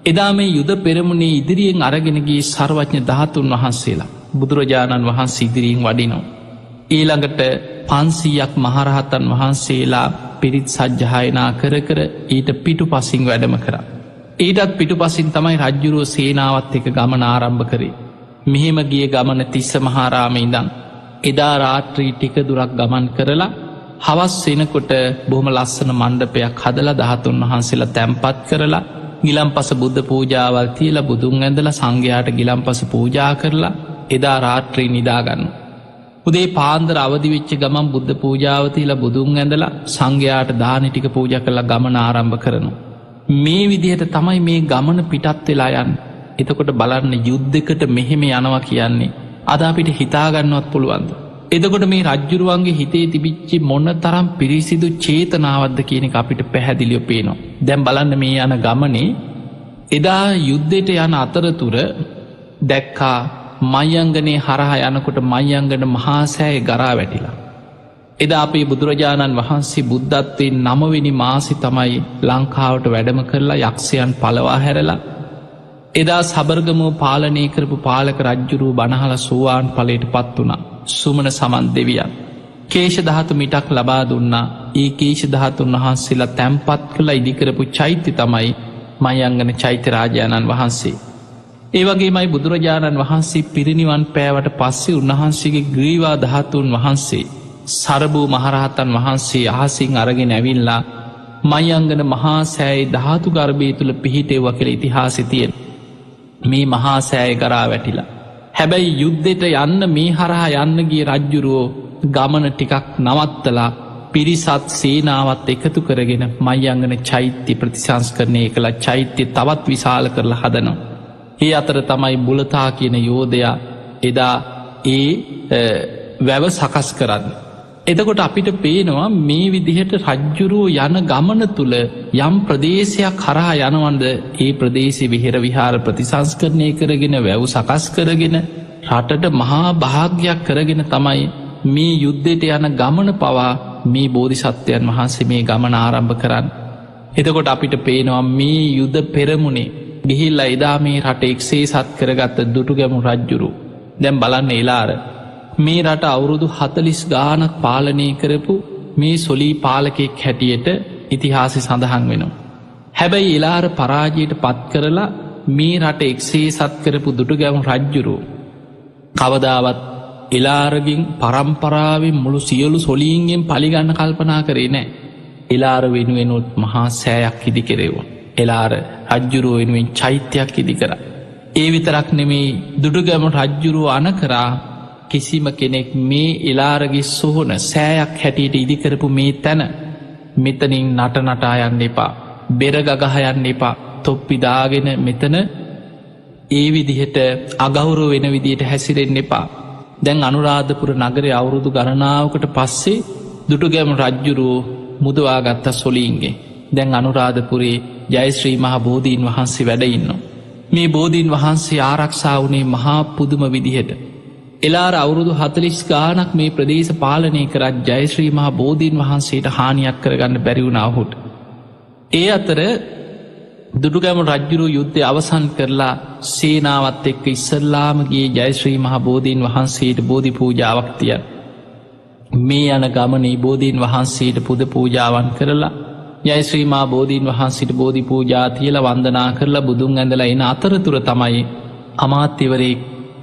එදා මේ යුද පෙරමුණේ ඉදිරියෙන් අරගෙනගේ සර්වඥ ධාතුන් වහන්සේලා බුදුරජාණන් වහන්සේ ඉදිරියෙන් වඩිනෝ. ඊළඟට පන්සීයක් මහරහතන් වහන්සේලා පිරිත් සජ්්‍යහයනා කර කර ඊට පිටු පසිං වැඩම කර. ඊටත් පිටු පසින් තමයි රජ්ජුරුව සේනාවත් එක ගමන ආරම්භ කරේ. මෙහෙම ගිය ගමන තිස්ස මහාරාම ඉදන්. එදා රාත්‍රී ටික දුරක් ගමන් කරලා හවස් වෙනකොට බොහම ලස්සන මණ්ඩපයක් හදලා දහතුන් වහන්සේලා තැම්පත් කරලා ගිලම් පස බුද්ධ පූජාවල් තියලා බුදුන් ඇඳල සංඝයාට ගිලම් පස පූජා කරලා එදා රාත්‍රී නිදාගන්න. උදේ පාන්දර අවදිවිච්ච ගමන් බුද්ධ පූජාවතිලා බුදුන් ඇඳලා සංඝයාට දානටික පූජ කරලා ගමන ආරම්භ කරනු. මේ විදිහට තමයි මේ ගමන පිටත් වෙලා යන් එතකොට බලන්න යුද්ධකට මෙහෙම යනවා කියන්නේ අද අපිට හිතාගන්නවත් පුළුවන්ද. එදකොට මේ රජ්ජුරුවන්ගේ හිතේ තිබිච්චි මොන්න තරම් පිරිසිදු චේතනාවද්ද කියන අපිට පැහැදිලියෝ පේනවා. දැම් බලන්න මේ යන ගමනේ එදා යුද්ධයට යන අතරතුර දැක්කා මයිංගනේ හරහා යනකොට මයිංගන මහාසෑය ගරා වැටිලා. එදා අපේ බුදුරජාණන් වහන්සේ බුද්ධත්වයෙන් නමවෙනි මාසි තමයි ලංකාවට වැඩම කරලා යක්ෂයන් පලවා හැරලා එදා සබර්ගමෝ පාලනය කරපු පාලක රජ්ජුරුව බණහල සුවාන් පලට පත් වනා සුමන සමන් දෙවියන්. කේෂ දහතු මිටක් ලබා දුන්නා ඒ කේෂ දහතුන් වහන්සේලා තැම්පත් කළ ඉදිකරපු චෛත්‍ය තමයි මයංගන චෛත්‍යරාජාණන් වහන්සේ. ඒවගේමයි බුදුරජාණන් වහන්සේ පිරිනිවන් පෑවට පස්සේ උන්වහන්සේගේ ග්‍රීවා දහතුන් වහන්සේ සරභූ මහරහතන් වහන්සේ අහසිං අරගෙන ඇවිල්ලා මයංගන මහා සෑයි ධාතු ගර්භය තුළ පිහිටේව කළ ඉතිහාසිතියෙන් මේ මහා සෑය කරා වැටිලා. හැබැයි යුද්ධෙට යන්න මේ හරහා යන්නගේ රජ්ජුරුවෝ ගමන ටිකක් නවත්තලා පිරිසත් සේනාවත් එකතු කරගෙන මයිංගන චෛත්‍ය ප්‍රතිශංස් කරණය කළ චෛත්‍ය තවත් විශාල කරලා හදනවා. ඒ අතර තමයි බුලතා කියන යෝධයා එදා ඒ වැව සකස් කරන්න. එතකොට අපිට පේනවා මේ විදිහට රජ්ජුරුව යන ගමන තුළ යම් ප්‍රදේශයක් කරහා යනවන්ද ඒ ප්‍රදේශි විහෙර විහාර ප්‍රතිසංස්කරණය කරගෙන වැැව් සකස් කරගෙන රටට මහා භාග්‍යයක් කරගෙන තමයි මේ යුද්ධයට යන ගමන පවා මේ බෝධිසත්වයන් වහන්සේ මේ ගමන ආරම්භ කරන්න. එතකොට අපිට පේනවා මේ යුද්ධ පෙරමුණේ ගිහිල්ල එදා මේ රට එක්සේ සත් කරගත්ත දුටු ගැමු රජ්ජුරු දැම් බලන්න එලාර මේ රට අවුරුදු හතලිස් ගානක් පාලනය කරපු මේ සොලී පාලකෙක් හැටියට ඉතිහාසි සඳහන් වෙනවා. හැබැයි එලාර පරාජයට පත් කරලා මේ රට එක්සේ සත් කරපු දුටු ගැවුම් රජ්ජුරු. කවදාවත් එලාරගින් පරම්පරාවෙන් මුළු සියලු සොලීන්ගෙන් පලිගන්න කල්පනා කරේ නෑ. එලාර වෙනුවෙනුත් මහා සෑයක් ඉදි කෙරෙවු. එලාර රජ්ජුරුව වෙනුවෙන් චෛත්‍යයක් ඉදි කර. ඒ විතරක් නෙමේ දුඩුගැම රජ්ජුරුව අන කරා කිසිම කෙනෙක් මේ එලාරගේ සොහොන සෑයක් හැටියට ඉදිකරපු මේ තැන මෙතනින් නට නටා යන්න එපා බෙරගගහයන්න එපා තොප්පිදාගෙන මෙතන ඒ විදිහට අගෞරෝ වෙන විදියට හැසිරෙන් එපා දැන් අනුරාධපුර නගර අවුරුදු ගණනාවකට පස්සේ දුටුගැම රජ්ජුරුවෝ මුදවාගත්ත සොලීන්ගේ දැන් අනුරාධපුරේ ජයශ්‍රී මහ බෝධීන් වහන්සේ වැඩඉන්න. මේ බෝධීන් වහන්සේ ආරක්ෂා වනේ මහා පුදුම විදිහට. එලාර අවුරුදු හතලිස් ගානක් මේ ප්‍රදේශ පාලනය කරත් ජයශ්‍රී මහා බෝධීන් වහන්සේට හානියක් කරගන්න බැරිවුණාහුට. ඒ අතර දුඩුගැම රජ්ජුරු යුද්ධය අවසන් කරලා සේනාවත් එක්ක ඉස්සල්ලාමගේ ජයශ්‍රී මහ බෝධීන් වහන්සේට බෝධි පූජාවක්තිය. මේ යන ගමනේ බෝධීන් වහන්සේට පුද පූජාවන් කරලා යයිශ්‍රීමා බෝධීන් වහන්සිට බෝධි පූජාතියල වන්දනා කරලා බුදුන් ඇඳලා එන අතරතුර තමයි අමාත්‍යවරේ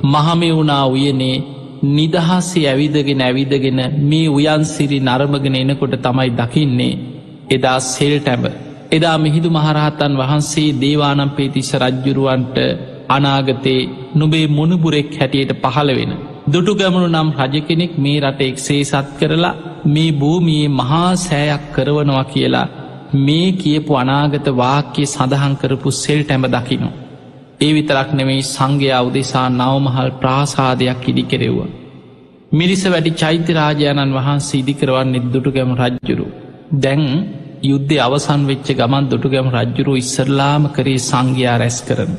මහමෙවුනා උයනේ නිදහස්සේ ඇවිදගෙන ඇවිදගෙන මේ උයන්සිරි නරමගෙන එනකොට තමයි දකින්නේ එදා සෙල් ටැඹ එදා මිහිදු මහරහතන් වහන්සේ දේවානම් පේතිස්ස රජ්ජුරුවන්ට අනාගතේ නුබේ මුණුබුරෙක් හැටියට පහළ වෙන. දුටු ගැමුණු නම් රජ කෙනෙක් මේ රට එක්සේ සත් කරලා මේ භූමියයේ මහා සෑයක් කරවනවා කියලා මේ කියපු අනාගත වාක්‍යය සඳහන් කරපු සෙල් ටැම දකිනු. ඒ විතරක් නෙවෙයි සංඝයා උදෙසා නවමහල් ප්‍රාසාදයක් ඉදි කෙරෙව්ව. මිරිස වැඩි චෛත්‍යරාජාණන් වහන්සේ ඉදිකරවන්නේ දුටුගැම රජ්ජුරු. දැන් යුද්ධ අවසන් වෙච්ච ගමන් දුටුගැම රජ්ජුරු ඉස්සරලාම කරේ සංඝයා රැස් කරන.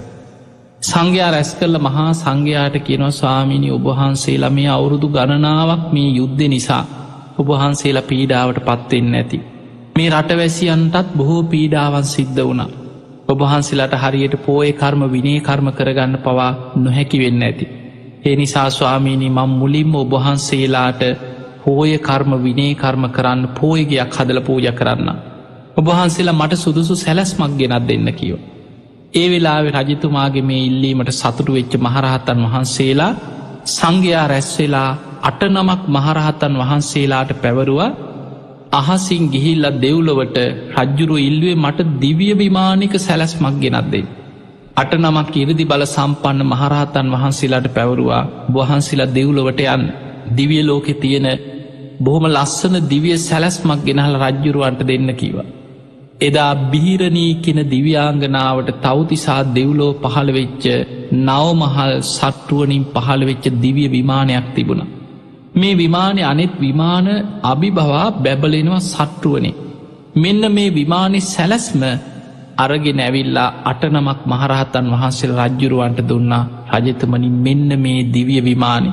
සංඝයා රැස් කරල මහා සංඝයාට කියනවා ස්වාමිනි ඔබහන්සේලා මේ අවුරුදු ගණනාවක් මේ යුද්ධ නිසා ඔබහන්සේලා පීඩාවට පත්වෙන්න ඇති. මේ රටවැසියන්ටත් බොහෝ පීඩාවන් සිද්ධ වුණා. ඔබහන්සිලට හරියට පෝය කර්ම විනේ කර්ම කරගන්න පවා නොහැකි වෙන්න ඇති. ඒ නිසා ස්වාමීනි මං මුලින්ම ඔබහන්සේලාට පෝය කර්ම විනේ කර්ම කරන්න පෝයගයක් හදල පූජ කරන්න. ඔබහන්සේලා මට සුදුසු සැලස්මක් ගෙනත් දෙන්න කියෝ. ඒ වෙලාවෙ රජතුමාගේ මේ ඉල්ලීමට සතුටු වෙච්ච මහරහතන් වහන්සේලා සංඝයා රැස්වෙලා අට නමක් මහරහතන් වහන්සේලාට පැවරුවා අහසින් ගිහිල්ලත් දෙව්ලොවට රජ්ජුරු ඉල්ලුවේ මට දිවිය විමානික සැලැස්මක් ගෙනත්දේ. අට නමක් ඉරදි බල සම්පන්න මහරහතන් වහන්සේලාට පැවරුවා වහන්සිලා දෙව්ලොවට යන් දිවිය ලෝකෙ තියෙන බොහොම ලස්සන දිවිය සැලැස්මක් ගෙනහල රජ්ජුරුවන්ට දෙන්න කිවා. එදා බිහිරණී කෙන දිව්‍යාංගනාවට තවතිසා දෙව්ලෝ පහළවෙච්ච නවමහල් සට්ටුවනින් පහළවෙච්ච දිවිය විමානයක් තිබුණ. මේ විමානය අනෙත් විමාන අභිභවා බැබලෙනවා සට්ටුවනේ. මෙන්න මේ විමානි සැලැස්ම අරගෙන ඇවිල්ලා අටනමක් මහරහතන් වහන්සේල් රජ්ජුරුවන්ට දුන්නා රජතමනි මෙන්න මේ දිවිය විමානි.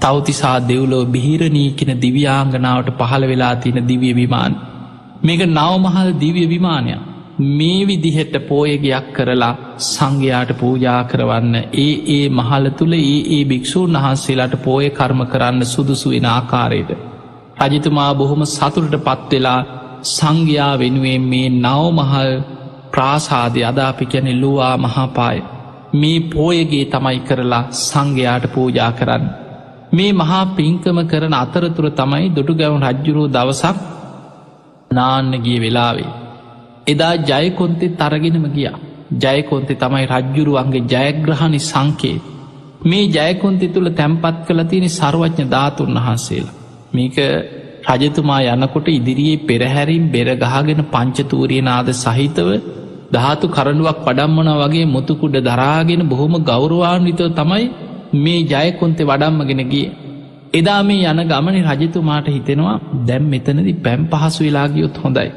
තවතිසා දෙව්ලෝ බිහිරණීකෙන දිව්‍යාංගනාවට පහළ වෙලා තියෙන දිවිය විමාන්. මේක නවමහල් දිවිය විමානයක්. මේ විදිහෙට පෝයගයක් කරලා සංඝයාට පූජා කරවන්න ඒ ඒ මහල තුළ ඒ ඒ භික්‍ෂූන් වහන්සේලාට පෝය කර්ම කරන්න සුදුසු වෙන ආකාරයට. රජතුමා බොහොම සතුරට පත්වෙලා සංඝයා වෙනුවෙන් මේ නවමහල් ප්‍රාසාදය අදාපි කැන ලුවා මහාපාය මේ පෝයගේ තමයි කරලා සංඝයාට පූජා කරන්න. මේ මහා පින්කම කරන අතරතුර තමයි දුටු ගැවුන් රජ්ජුරුව දවසක් නාන්න ගිය වෙලාවේ. එදා ජයකොන්තෙ තරගෙනම ගියා. ජයකොන්තෙ තමයි රජ්ජුරුවන්ගේ ජයග්‍රහණි සංකේ මේ ජයකොන්ති තුළ තැම්පත් කළ තියෙන සර්වඥ ධාතුන් වහන්සේලා. මේක රජතුමා යනකොට ඉදිරියේ පෙරහැරින් බෙරගහගෙන පංචතූරියනාද සහිතව ධාතු කරඩුවක් පඩම්මන වගේ මුතුකුඩ දරාගෙන බොහොම ගෞරවාන්විතව තමයි මේ ජයකොන්තෙ වඩම්මගෙන ගිය. එදා මේ යන ගමන රජතුමාට හිතෙනවා දැම් මෙතනදි පැම් පහසු වෙලාගියොත් හොඳයි.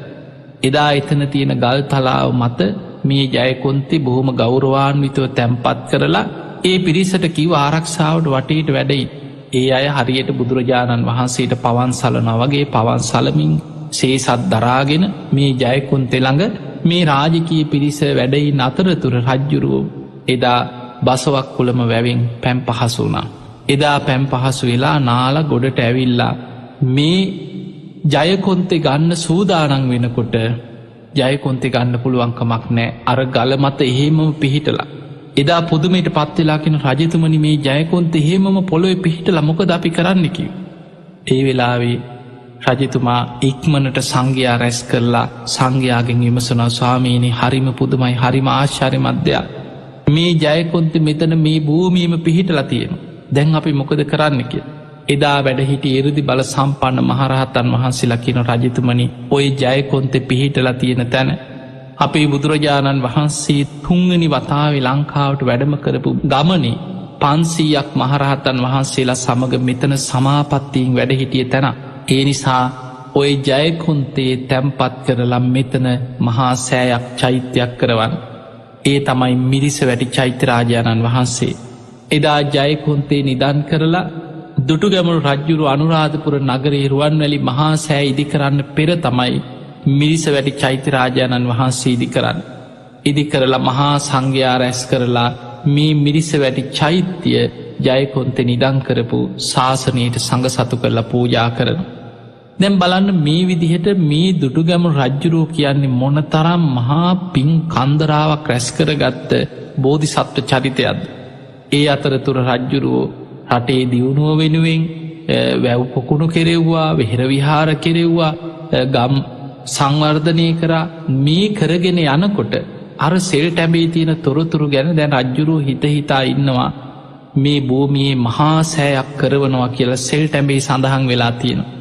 එදා එතන තියෙන ගල් තලාව මත මේ ජයකොන්ති බොහොම ගෞරවාන්විතව තැම්පත් කරලා ඒ පිරිසට කිව ආරක්ෂාවට වටේට වැඩයි. ඒ අය හරියට බුදුරජාණන් වහන්සේට පවන් සලන වගේ පවන් සලමින් සේසත් දරාගෙන මේ ජයකොන්තෙළඟ මේ රාජකී පිරිස වැඩයි නතරතුර රජ්ජුරුවෝ එදා බසවක් කුළම වැවෙන් පැම් පහසුනා. එදා පැම් පහසු වෙලා නාල ගොඩට ඇවිල්ලා මේ ජයකොන්තෙ ගන්න සූදානන් වෙනකොට ජයකොන්තෙ ගන්න පුළුවන්කමක් නෑ අර ගල මත එහෙමම පිහිටලා. එදා පුදුමට පත්වෙලාකින රජතුමනි මේ ජයකොන්ත එහෙමම පොළොව පිහිටල මොකද අපි කරන්නකි. ඒ වෙලාවේ රජතුමා ඉක්මනට සංඝයා රැස් කරලා සංඝයාගෙන් විමසනා ස්වාමීනි හරිම පුදුමයි හරිම ආශ්චරි මධ්‍යයක්. මේ ජයකොන්ත මෙතන මේ භූමියම පිහිටල තියෙන. දැන් අපි මොකද කරන්න කිය. එදා වැඩහිට එරදි බල සම්පන්න මහරහතන් වහන්සේලා කියන රජතුමනි ඔය ජයකොන්තෙ පිහිටල තියෙන තැන. අපේ බුදුරජාණන් වහන්සේ තුංගනි වතාවේ ලංකාවට වැඩම කරපු ගමනේ පන්සීයක් මහරහතන් වහන්සේලා සමඟ මෙතන සමාපත්තියෙන් වැඩහිටිය තැන. ඒ නිසා ඔය ජයකුන්තේ තැම්පත් කරලම් මෙතන මහා සෑයක් චෛත්‍යයක් කරවන්. ඒ තමයි මිරිස වැටි චෛත්‍යරාජාණන් වහන්සේ. එදා ජයකුන්තේ නිදන් කරලා දුටුගැමුණු රජ්ජුරු අනුරාධපුර නගරේ රුවන්වැලි මහා සෑ ඉදි කරන්න පෙර තමයි මිරිස වැටි චෛත්‍යරාජාණන් වහන්සේ ඉදි කරන්න. ඉදි කරලා මහා සංඝයා රැස් කරලා මේ මිරිස වැටි චෛත්‍යය ජයකොන්ත නිදං කරපු ශාසනයට සඟ සතු කරලා පූජා කරන. දැම් බලන්න මේ විදිහට මේ දුටුගැමු රජ්ජුරෝ කියන්නේ මොන තරම් මහා පින් කන්දරාවක් රැස්කරගත්ත බෝධි සත්ව චරිතයක්ද. ඒ අතරතුර රජ්ජුරුවෝ රටේ දියුණුව වෙනුවෙන් වැව් පොකුණු කෙරෙව්වා වෙහෙර විහාර කෙරෙව්වා ගම් සංවර්ධනය කරා මේ කරගෙන යනකොට අර සෙල් ටැබේ තියෙන තොරතුරු ගැන දැන් රජ්ජුරුව හිතහිතා ඉන්නවා මේ භූමියයේ මහා සෑයක් කරවනවා කියලා සෙල් ටැබේ සඳහන් වෙලා තියෙනවා.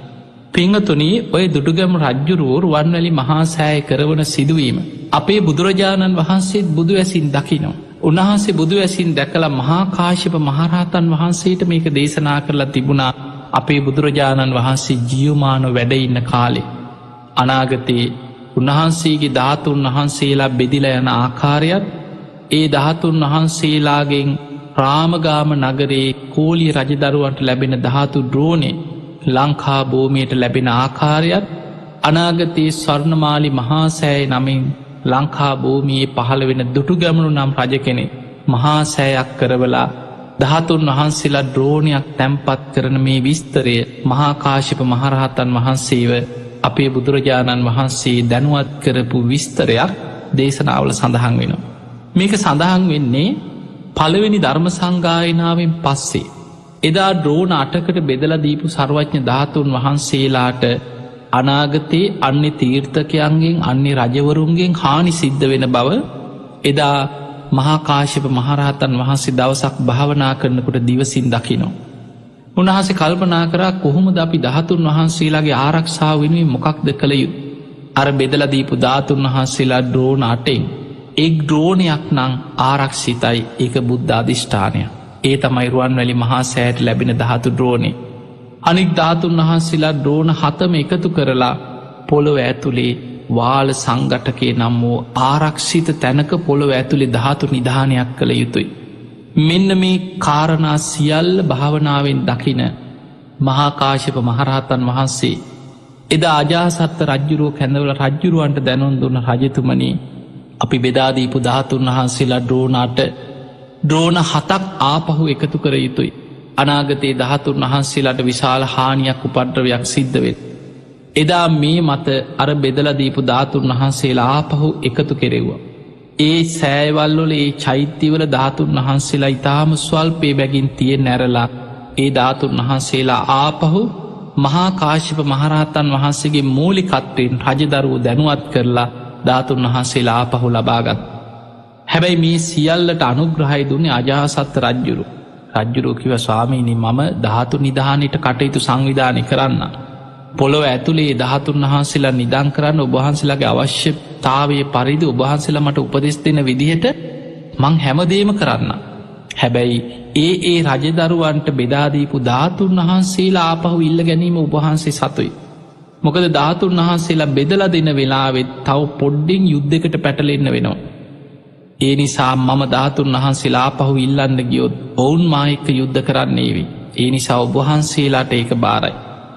පිංහතුනී ඔය දුටුගම රජ්ජුරුවෝ රුවන්වැලි මහා සෑය කරවන සිදුවීම. අපේ බුදුරජාණන් වහන්සේත් බුදු ඇසින් දකිනවා. උන්වහන්සේ බුදු ඇසින් දැකළ මහා කාශිප මහරහතන් වහන්සේට මේක දේශනා කරලා තිබුණා අපේ බුදුරජාණන් වහන්සේ ජියවමානො වැඩඉන්න කාලේ. අනාගතයේ උන්වහන්සේගේ ධාතුන් වහන්සේලා බෙදිල යන ආකාරයත් ඒ ධාතුන් වහන්සේලාගෙන් ප්‍රාමගාම නගරේ කෝලි රජදරුවන්ට ලැබෙන ධාතු ද්‍රෝණය ලංකා භූමියයට ලැබෙන ආකාරයත් අනාගතයේ ස්වර්ණමාලි මහාසෑය නමින් ලංකා භූමියයේ පහළ වෙන දුටු ගැමණු නම් රජ කෙනෙ මහාසෑයක් කරවලා ධාතුන් වහන්සේලා ද්‍රෝණයක් තැම්පත් කරන මේ විස්තරය මහාකාශිප මහරහතන් වහන්සේව අපේ බුදුරජාණන් වහන්සේ දැනුවත් කරපු විස්තරයක් දේශනාවල සඳහන් වෙනවා. මේක සඳහන් වෙන්නේ පළවෙනි ධර්ම සංගායනාවෙන් පස්සේ. එදා ද්‍රෝණ අටකට බෙදල දීපු සර්වඥ ධාතුන් වහන්සේලාට අනාගතයේ අන්‍ය තීර්ථකයන්ගෙන් අන්‍ය රජවරුන්ගෙන් හානි සිද්ධ වෙන බව එදා මහාකාශප මහරහතන් වහන්සේ දවසක් භාවනා කරනකොට දිවසින් දකිනෝ. උන්හස කල්පනා කරා කොහොමද අපි දහතුන් වහන්සේලාගේ ආරක්ෂාව වෙනුවේ මොකක්ද කළ යුතු. අර බෙදලදීපු ධාතුන් වහන්සේලා ද්‍රෝණ අටෙන් එක් ද්‍රෝණයක් නං ආරක්ෂිතයි ඒක බුද්ධ අධිෂ්ඨානය. ඒ තමයි රුවන් වැලි මහා සෑට ලැබෙන දහතු ද්‍රෝණය. අනික් ධාතුන් වහන්සේලා ද්‍රෝණ හතම එකතු කරලා පොළොව ඇතුළේ වාල සංගටකේ නම් වූ ආරක්ෂිත තැනක පොළොව ඇතුළේ ධාතු නිධානයක් කළ යුතුයි. මෙන්න මේ කාරණා සියල්ල භාවනාවෙන් දකින මහාකාශප මහරහතන් වහන්සේ එදා අජාසත්ත රජ්ජුරුව කැඳවල රජ්ජුරුවන්ට දැනුන් දුන්න රජතුමනී අපි බෙදාදීපු ධාතුන් වහන්සේලා ද්‍රෝණාට ද්‍රෝණ හතක් ආපහු එකතු කර යුතුයි. අනාගතයේ දහතුන් වහන්සේලාට විශාල හානියක් උපද්‍රවයක් සිද්ධවෙත්. එදා මේ මත අර බෙදලදීපු ධාතුන් වහන්සේලා ආපහු එකතු කෙරෙව්වා. ඒ සෑවල්ලොල ඒ චෛත්‍යවල ධාතුන් වහන්සේලා ඉතාම ස්වල්පේ බැගින් තියෙන් නැරලා ඒ ධාතුන් වහන්සේලා ආපහු මහාකාශිප මහරහතන් වහන්සේගේ මූලිකත්වයෙන් රජදරුව දැනුවත් කරලා ධාතුන් වහන්සේලා ආපහු ලබාගත්. හැබැයි මේ සියල්ලට අනුග්‍රහයි දුන්නේ අජාසත්ත රජ්ජුරු රජ්ජුරෝකිව ස්වාමීනි මම ධාතු නිධානයට කටයුතු සංවිධානය කරන්න. පොළොව ඇතුළේ දහතුන් වහන්සේලා නිදං කරන්න ඔබහන්සේලාගේ අවශ්‍යතාවය පරිදි ඔබහන්සේලා මට උපදෙස් දෙන විදිහට මං හැමදේම කරන්න. හැබැයි ඒ ඒ රජදරුවන්ට බෙදාදීපු ධාතුන් වහන්සේලා ආපහු ඉල්ල ගැනීම උබහන්සේ සතුයි. මොකද ධාතුන් වහන්සේලා බෙදල දෙන වෙලාවෙත් තව පොඩ්ඩිං යුද්ධකට පැටලෙන්න වෙනවා. ඒ නිසා මම ධාතුන් වහන්සේලා පහු ඉල්ලන්න ගියොත් ඔවුන් මායික යුද්ධ කරන්නේවි. ඒ නිසා ඔබහන්සේලාට ඒක බාරයි.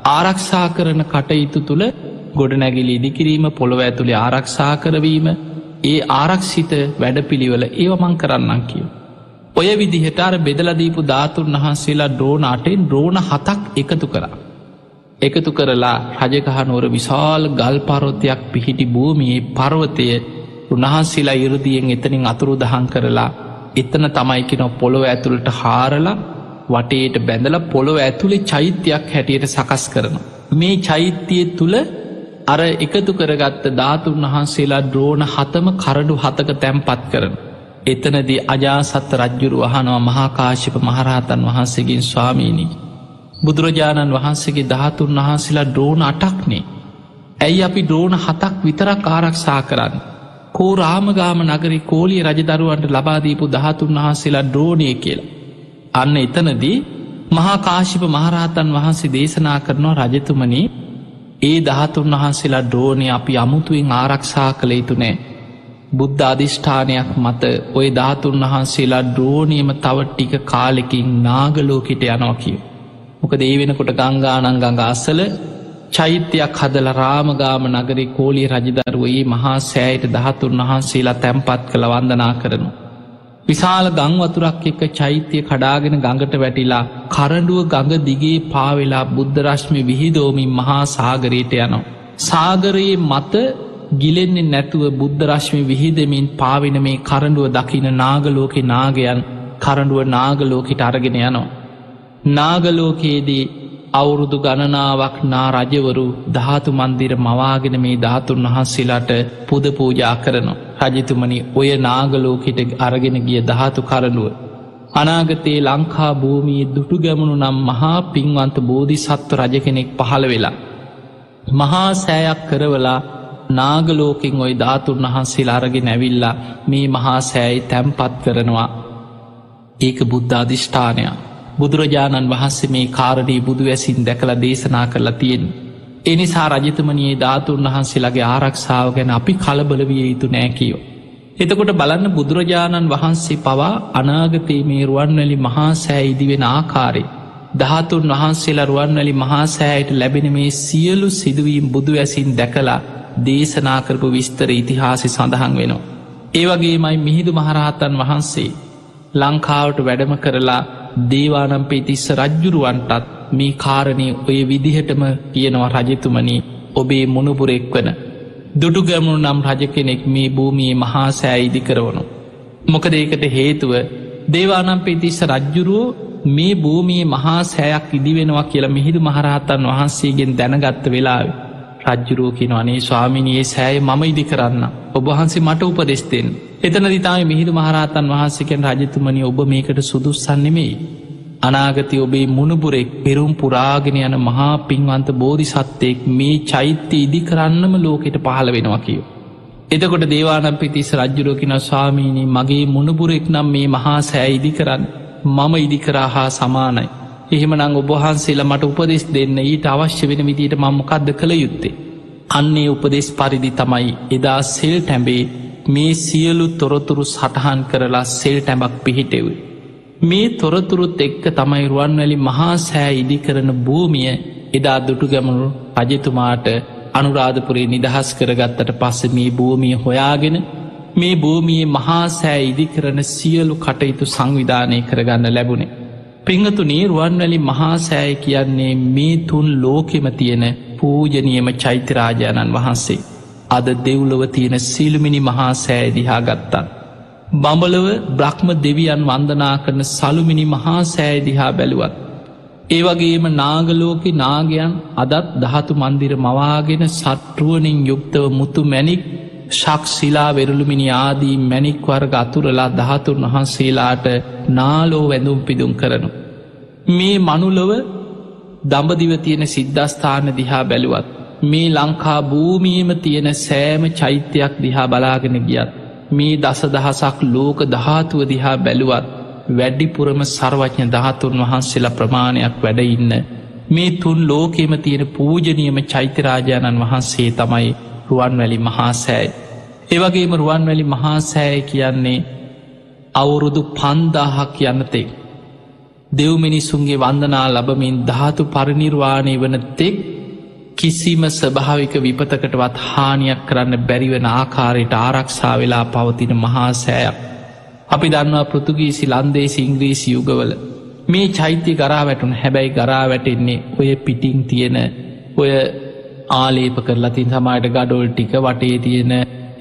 ආරක්ෂා කරන කටයුතු තුළ ගොඩනැගිලි ඉදිකිරීම පොළොව ඇතුළේ ආරක්ෂා කරවීම ඒ ආරක්ෂිත වැඩපිළිවල ඒවමං කරන්නම් කියව. ඔය විදිහට අර බෙදලදීපු ධාතුන් වහන්සේලා ඩ්‍රෝන අටෙන් ඩ්‍රෝන හතක් එකතු කරා. එකතු කරලා රජකහනුවර විශාල් ගල් පරොත්යක් පිහිටි භූමියේ පර්වතය උන්වහන්සේලා ඉරදියෙන් එතනින් අතුරු දහන් කරලා එතන තමයිකෙන පොළොව ඇතුළට හාරලා වටේට බැඳල පොළොව ඇතුළේ චෛත්‍යයක් හැටියට සකස් කරන. මේ චෛත්‍යය තුළ අර එකතු කරගත්ත ධාතුන් වහන්සේලා ද්‍රෝණ හතම කරඩු හතක තැම්පත් කරන. එතනදී අජාසත්ත රජ්ජුරු වහනවා මහාකාශිප මහරහතන් වහන්සේගෙන් ස්වාමීණී. බුදුරජාණන් වහන්සේගේ ධාතුන් වහන්සේලා ද්‍රෝණ අටක්නේ. ඇයි අපි ද්‍රෝණ හතක් විතරක් ආරක්ෂා කරන්න. කෝ රාමගාම නගරි කෝලිය රජදරුවන්ට ලබාදීපු ධාතුන් වහන්සේලා ද්‍රෝණය කියලා. අන්න එතනදී මහාකාශිප මහරහතන් වහන්සේ දේශනා කරනවා රජතුමනී ඒ දහතුන් වහන්සේලා ද්‍රෝණය අපි අමුතුවෙන් ආරක්ෂා කළ යුතු නෑ. බුද්ධ අධිෂ්ඨානයක් මත ඔය ධාතුන් වහන්සේලා ද්‍රෝණයම තව ටික කාලෙකින් නාගලෝකිට යනවා කිය. මොක දේ වෙනකොට ගංගානං ගඟ අස්සල චෛත්‍යයක් හදල රාමගාම නගරේ කෝලි රජදරුවයේ මහා සෑයට දහතුන් වහන්සේලා තැම්පත් කළ වන්දනා කරනු. විශාල ගංවතුරක් එක්ක චෛත්‍යය කඩාගෙන ගඟට වැටිලා කරඩුව ගඟ දිගේ පාවෙලා බුද්ධරශ්මි විහිදෝමින් මහා සාගරයට යනවා. සාගරයේ මත ගිලෙන්නේ නැතුව බුද්ධරශ්මි විහිදමින් පාවෙන මේ කරඩුව දකින නාගලෝකෙ නාගයන් කරඩුව නාගලෝකට අරගෙන යනවා. නාගලෝකයේදී අවුරුදු ගණනාවක් නා රජවරු ධාතු මන්දිර මවාගෙන මේ ධාතුන් වහන්සේලාට පුද පූජා කරනවා. රජතුමනි ඔය නාගලෝකෙට අරගෙන ගිය ධාතු කරනුව. අනාගතයේ ලංකා භූමී දුටු ගැමුණු නම් මහා පින්වන්ත බෝධි සත්ව රජ කෙනෙක් පහළ වෙලා. මහා සෑයක් කරවලා නාගලෝකෙන් ඔයි ධාතුන් වහන්සේ අරගෙන ඇවිල්ලා මේ මහා සෑයි තැම්පත් කරනවා. ඒක බුද්ධාධිෂ්ඨානයක්. බුදුරජාණන් වහන්සේ මේ කාරණී බුදු වැසින් දැකළ දේශනා කරලා තියෙන්. එනිසා රජතුමනයේ ධාතුන් වහන්සේලාගේ ආරක්ෂාව ගැන අපි කලබලවිය යුතු නෑකියෝ. එතකොට බලන්න බුදුරජාණන් වහන්සේ පවා අනාගතයේ මේ රුවන්වැලි මහා සෑ ඉදිවෙන ආකාරය. ධාතුන් වහන්සේලා රුවන්වැලි මහා සෑයට ලැබෙන මේ සියලු සිදුවීම් බුදු ඇසින් දැකලා දේශනා කරපු විස්තර ඉතිහාසි සඳහන් වෙනවා. ඒවගේමයි මිහිදු මහරහතන් වහන්සේ ලංකාවට වැඩම කරලා දේවානම්පේ තිස්ස රජ්ජුරුවන්ටත් මේ කාරණය ඔය විදිහටම කියනවා රජතුමනී ඔබේ මොනුපුරෙක් වන දුටුගැමුණු නම් රජ කෙනෙක් මේ භූමියේ මහා සෑ ඉදි කරවනු. මොකද ඒකට හේතුව දේවානම්පේ තිස්ස රජ්ජුරුවෝ මේ භූමියේ මහා සෑයක් ඉදිවෙනවා කියලා මිහිදු මහරහතන් වහන්සේගෙන් දැනගත්ත වෙලාව. රජ්ජුරුවකින අනේ ස්වාමිනියේ සෑය මම ඉදි කරන්න ඔබහන්සේ මට උපදෙස්තෙන් එතන දිතායි මිහිදු මහරහතන් වහන්සේකෙන් රජතුමනි ඔබ මේකට සුදුස්සන්නෙමෙයි. අනාගතය ඔබේ මුණපුරෙක් පෙරුම් පුරාගෙන යන මහා පින්වන්ත බෝධි සත්තයෙක් මේ චෛත්‍ය ඉදි කරන්නම ලෝකෙට පහළ වෙනවා කියෝ. එතකොට දේවානම් පිතිස් රජ්ජුරෝකින ස්වාමීණී මගේ මුණපුරෙක් නම් මේ මහා සෑ ඉදි කරන්න මම ඉදිකරා හා සමානයි. එහෙමනං ඔබහන්සේලා මට උපදෙස් දෙන්න ඊට අවශ්‍ය වෙන විදිට මංමකක්ද කළ යුත්තේ. අන්නේ උපදෙස් පරිදි තමයි එදා සෙල් ටැඹේ මේ සියලු තොරතුරු සටහන් කරලා සෙල් ටැඹක් පිහිටෙවයි. මේ තොරතුරුත් එක්ක තමයි රුවන්වැලි මහා සෑ ඉදි කරන භූමිය එදා දුටු ගැමුණු රජතුමාට අනුරාධපුරේ නිදහස් කරගත්තට පස්ස මේ භූමිය හොයාගෙන මේ භූමියේ මහා සෑ ඉදි කරන සියලු කටයුතු සංවිධානය කරගන්න ලැබුණේ. පිංහතුනේ රුවන්වැලි මහා සෑය කියන්නේ මේ තුන් ලෝකෙම තියෙන පූජනියම චෛත්‍යරාජාණන් වහන්සේ. අද දෙව්ලොව තියෙන සිල්මිනි මහා සෑදිහා ගත්තන්. බඹලව බ්‍රහ්ම දෙවියන් වන්දනා කරන සළුමිනි මහා සෑදිහා බැලුවත්. ඒවගේම නාගලෝකි නාගයන් අදත් දහතු මන්දිර මවාගෙන සට්ටුවනින් යුක්තව මුතු මැනික් ශක්ෂිලා වෙරළුමිනි ආදී මැනික්වර්ග අතුරලා දහතුන් වහන්සේලාට නාලෝ වැඳුම් පිදුම් කරනු. මේ මනුලොව දඹදිව තියෙන සිද්ධස්ථාන දිහා බැලුවත් මේ ලංකා භූමියම තියෙන සෑම චෛත්‍යයක් දිහා බලාගෙන ගියත් මේ දස දහසක් ලෝක දහතුව දිහා බැලුවත් වැඩිපුරම සර්වඥ දහතුන් වහන්සේලා ප්‍රමාණයක් වැඩඉන්න මේ තුන් ලෝකෙම තියෙන පූජනියම චෛත්‍යරාජාණන් වහන්සේ තමයි රුවන්වැලි මහාසෑයි. ඒවගේම රුවන්වැලි මහාසෑය කියන්නේ අවුරුදු පන්දාහක් යන්නතෙක්. දෙව්මිනිසුන්ගේ වන්දනා ලබමින් ධාතු පරිනිර්වාණය වන තෙක් කිසිම ස්භාවික විපතකටවත් හානියක් කරන්න බැරිවෙන ආකාරයට ආරක්ෂා වෙලා පවතින මහා සෑයක්. අපි දන්නවා පෘතුගීසි ලන්දේ සිංග්‍රීසි යුගවල මේ චෛත්‍ය ගරා වැටුන් හැබැයි ගරා වැටෙන්නේ ඔය පිටිං තියෙන ඔය ආලේප කරලා තින් සමයිට ගඩොල් ටික වටේ තියෙන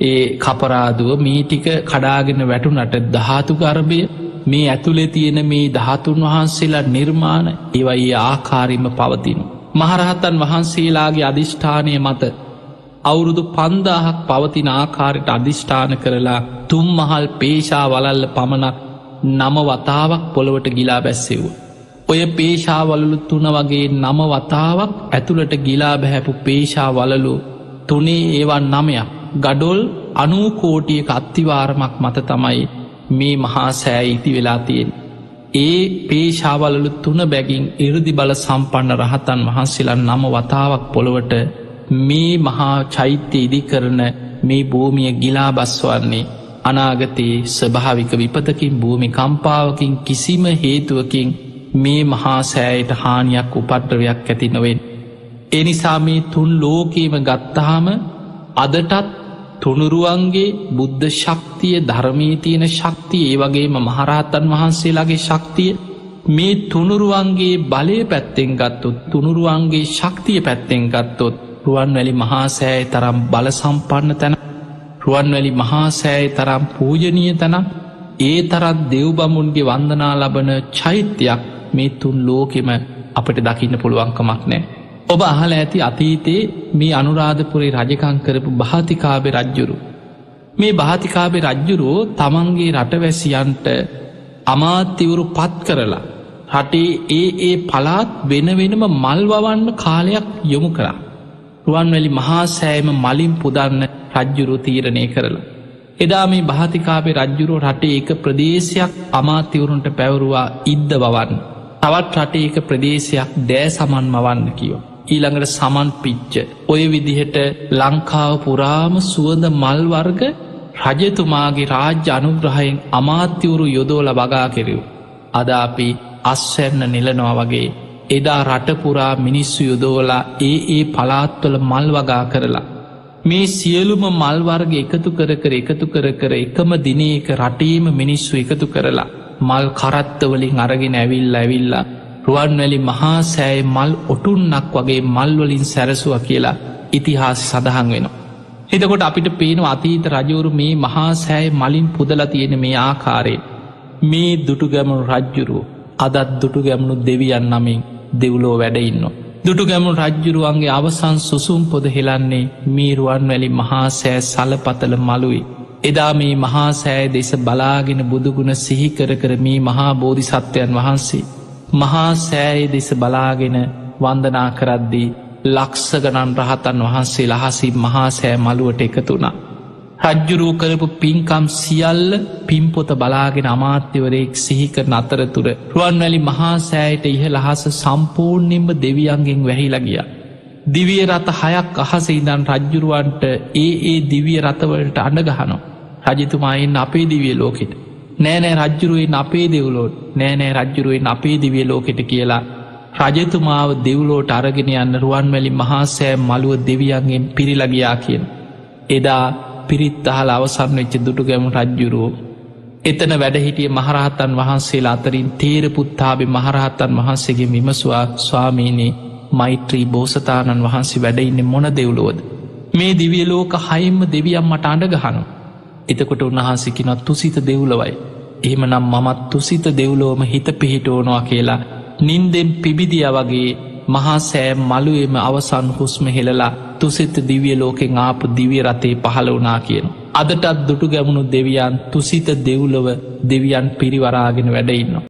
ඒ කපරාදුව මේ ටික කඩාගෙන වැටුනට ධාතු ගර්භය මේ ඇතුළේ තියෙන මේ ධාතුන් වහන්සේලා නිර්මාණ ඒවයි ආකාරිම පවතිනු. මහරහතන් වහන්සේලාගේ අධිෂ්ඨානය මත අවුරුදු පන්දාහක් පවතින ආකාරයට අධිෂ්ඨාන කරලා තුම් මහල් පේශා වලල්ල පමණක් නම වතාවක් පොළොවට ගිලා බැස්සෙව්. ඔය පේශාවලලු තුන වගේ නම වතාවක් ඇතුළට ගිලා බැහැපු පේශා වලලු තුනේ ඒවන් නමයක් ගඩොල් අනූකෝටියක අත්තිවාරමක් මත තමයි මේ මහා සෑ ඉති වෙලා තියෙන්. ඒ පේශාවලලු තුන බැගින් ඉරදි බල සම්පන්න රහතන් වහන්සේලා නම වතාවක් පොළොවට මේ මහා චෛත්‍ය ඉදි කරන මේ භූමිය ගිලා බස්වන්නේ අනාගතයේ ස්භාවික විපතකින් භූමි කම්පාවකින් කිසිම හේතුවකින් මේ මහා සෑයට හානියක් උපට්‍රවයක් ඇති නොවෙන්. එනිසා මේ තුන් ලෝකීම ගත්තාම අදටත් තුනුරුවන්ගේ බුද්ධ ශක්තිය ධර්මී තියෙන ශක්තිය ඒ වගේම මහරහතන් වහන්සේලාගේ ශක්තිය මේ තුනුරුවන්ගේ බලය පැත්තෙන් ගත්තොත් තුනුරුවන්ගේ ශක්තිය පැත්තෙන් ගත්තොත් රුවන්වැලි මහාසෑය තරම් බල සම්පන්න තැන රුවන්වැලි මහාසෑය තරම් පූජනීය තැනම් ඒ තරත් දෙව්බමුන්ගේ වන්දනා ලබන චෛත්‍යයක් මේ තුන් ලෝකෙම අපට දකින්න පුළුවන්කමක් නෑ. ඔබ අහල ඇති අතීතයේ මේ අනුරාධපුරේ රජකං කරපු භාතිකාබෙ රජ්ජුරු. මේ භාතිකාබෙ රජ්ජුරුවෝ තමන්ගේ රටවැසියන්ට අමාත්‍යවරු පත් කරලා. රටේ ඒ ඒ පලාත් වෙන වෙනම මල්වවන්න කාලයක් යොමු කරා. රුවන්වැලි මහා සෑම මලින් පුදන්න රජ්ජුරු තීරණය කරලා. එදා මේ භාතිකාපේ රජ්ජුරුව රටේ එක ප්‍රදේශයක් අමාත්‍යවරුන්ට පැවරුවා ඉද්ද වවන්න. තවත් රටේ එක ප්‍රදේශයක් දෑ සමන් මවන්න කියෝ. ඊළඟට සමන් පිච්ච. ඔය විදිහට ලංකාව පුරාම සුවඳ මල්වර්ග රජතුමාගේ රාජ්‍ය අනුග්‍රහයෙන් අමාත්‍යවරු යොදෝල වගා කෙරව්. අද අපි අස්වැන්න නිලනවා වගේ එදා රටපුරා මිනිස්සු යොදෝලා ඒ ඒ පලාත්වල මල් වගා කරලා. මේ සියලුම මල්වර්ග එකතු කර කර එකතු කර කර එකම දිනයක රටේම මිනිස්සු එකතු කරලා. මල් කරත්තවලින් අරගෙන ඇවිල්ල ඇවිල්ලා රුවන්වැලි මහා සෑය මල් ඔටුන්නක් වගේ මල්වලින් සැරසුව කියලා ඉතිහාස සඳහන් වෙනවා. එතකොට අපිට පේන අතීත රජවරු මේ මහා සෑය මලින් පුදල තියෙන මේ ආකාරයෙන්. මේ දුටුගැමුණු රජ්ජුරුව අදත් දුටුගැමුණු දෙවියන් නමින් දෙව්ලෝ වැඩඉන්න. දුටුගැමුණු රජ්ජුරුවන්ගේ අවසන් සුසුම් පොද හෙලන්නේ මීරුවන් වැලි මහා සෑ සලපතල මළුයි. එදා මේ මහා සෑ දෙස බලාගෙන බුදුගුණ සිහිකර කර මේ මහා බෝධි සත්වයන් වහන්සේ. මහා සෑය දෙස බලාගෙන වන්දනා කරද්දී ලක්සගනන් රහතන් වහන්සේ ලහසි මහා සෑ මළුවට එකතුුණා. රජ්ජුරූ කරපු පින්කම් සියල්ල පිම්පොත බලාගෙන අමාත්‍යවරයෙක් සිහිකරන අතරතුර රුවන්වැලි මහා සෑයට ඉහ ලහස සම්පූර්ණයෙන්ම දෙවියන්ගෙන් වැහිලගිය. දිවිය රත හයක් අහස ඉදන් රජ්ජුරුවන්ට ඒ ඒ දිවිය රතවලට අඩගහනෝ. රජතුමායින් අපේ දිවිය ලෝකෙට. නෑනෑ රජ්ජුරුවෙන් අපේ දෙව්ලෝට නෑනෑ රජ්ජුරුවෙන් අපේ දිවිය ලෝකෙට කියලා. රජතුමාව දෙව්ලෝට අරගෙන යන්න රුවන්වැලි මහාසෑ මළුව දෙවියන්ගෙන් පිරිලගයා කියෙන්. එදා පිරිත් අහල අවසන් වෙච්ච දුටු ගැමු රජ්ජුරුවෝ. එතන වැඩහිටිය මහරහතන් වහන්සේලා අතරින් තේරපුත්තාබේ මහරහතන් වහන්සේගේ විමසවා ස්වාමීනී මෛත්‍රී බෝසතාණන් වහන්සේ වැඩඉන්න මොන දෙව්ලෝද. මේ දිවිය ලෝක හයිම්ම දෙවියම් මට අඩගහනු. එතකොට උන්වහන්සිකිනොත් තුසිත දෙව්ලවයි. එහෙම නම් මමත් තුසිත දෙව්ලෝම හිත පිහිටෝනවා කියලා නින්දෙන් පිබිදිය වගේ මහා සෑම් මළුවේම අවසන් හුස්ම හෙළලා තුසිත දිවිය ලෝකෙන් ආපු දිවිය රතේ පහළ වනා කියන. අදටත් දුටු ගැමුණු දෙවියන් තුසිත දෙව්ලොව දෙවියන් පිරිවරාගෙන වැඩඉන්නවා.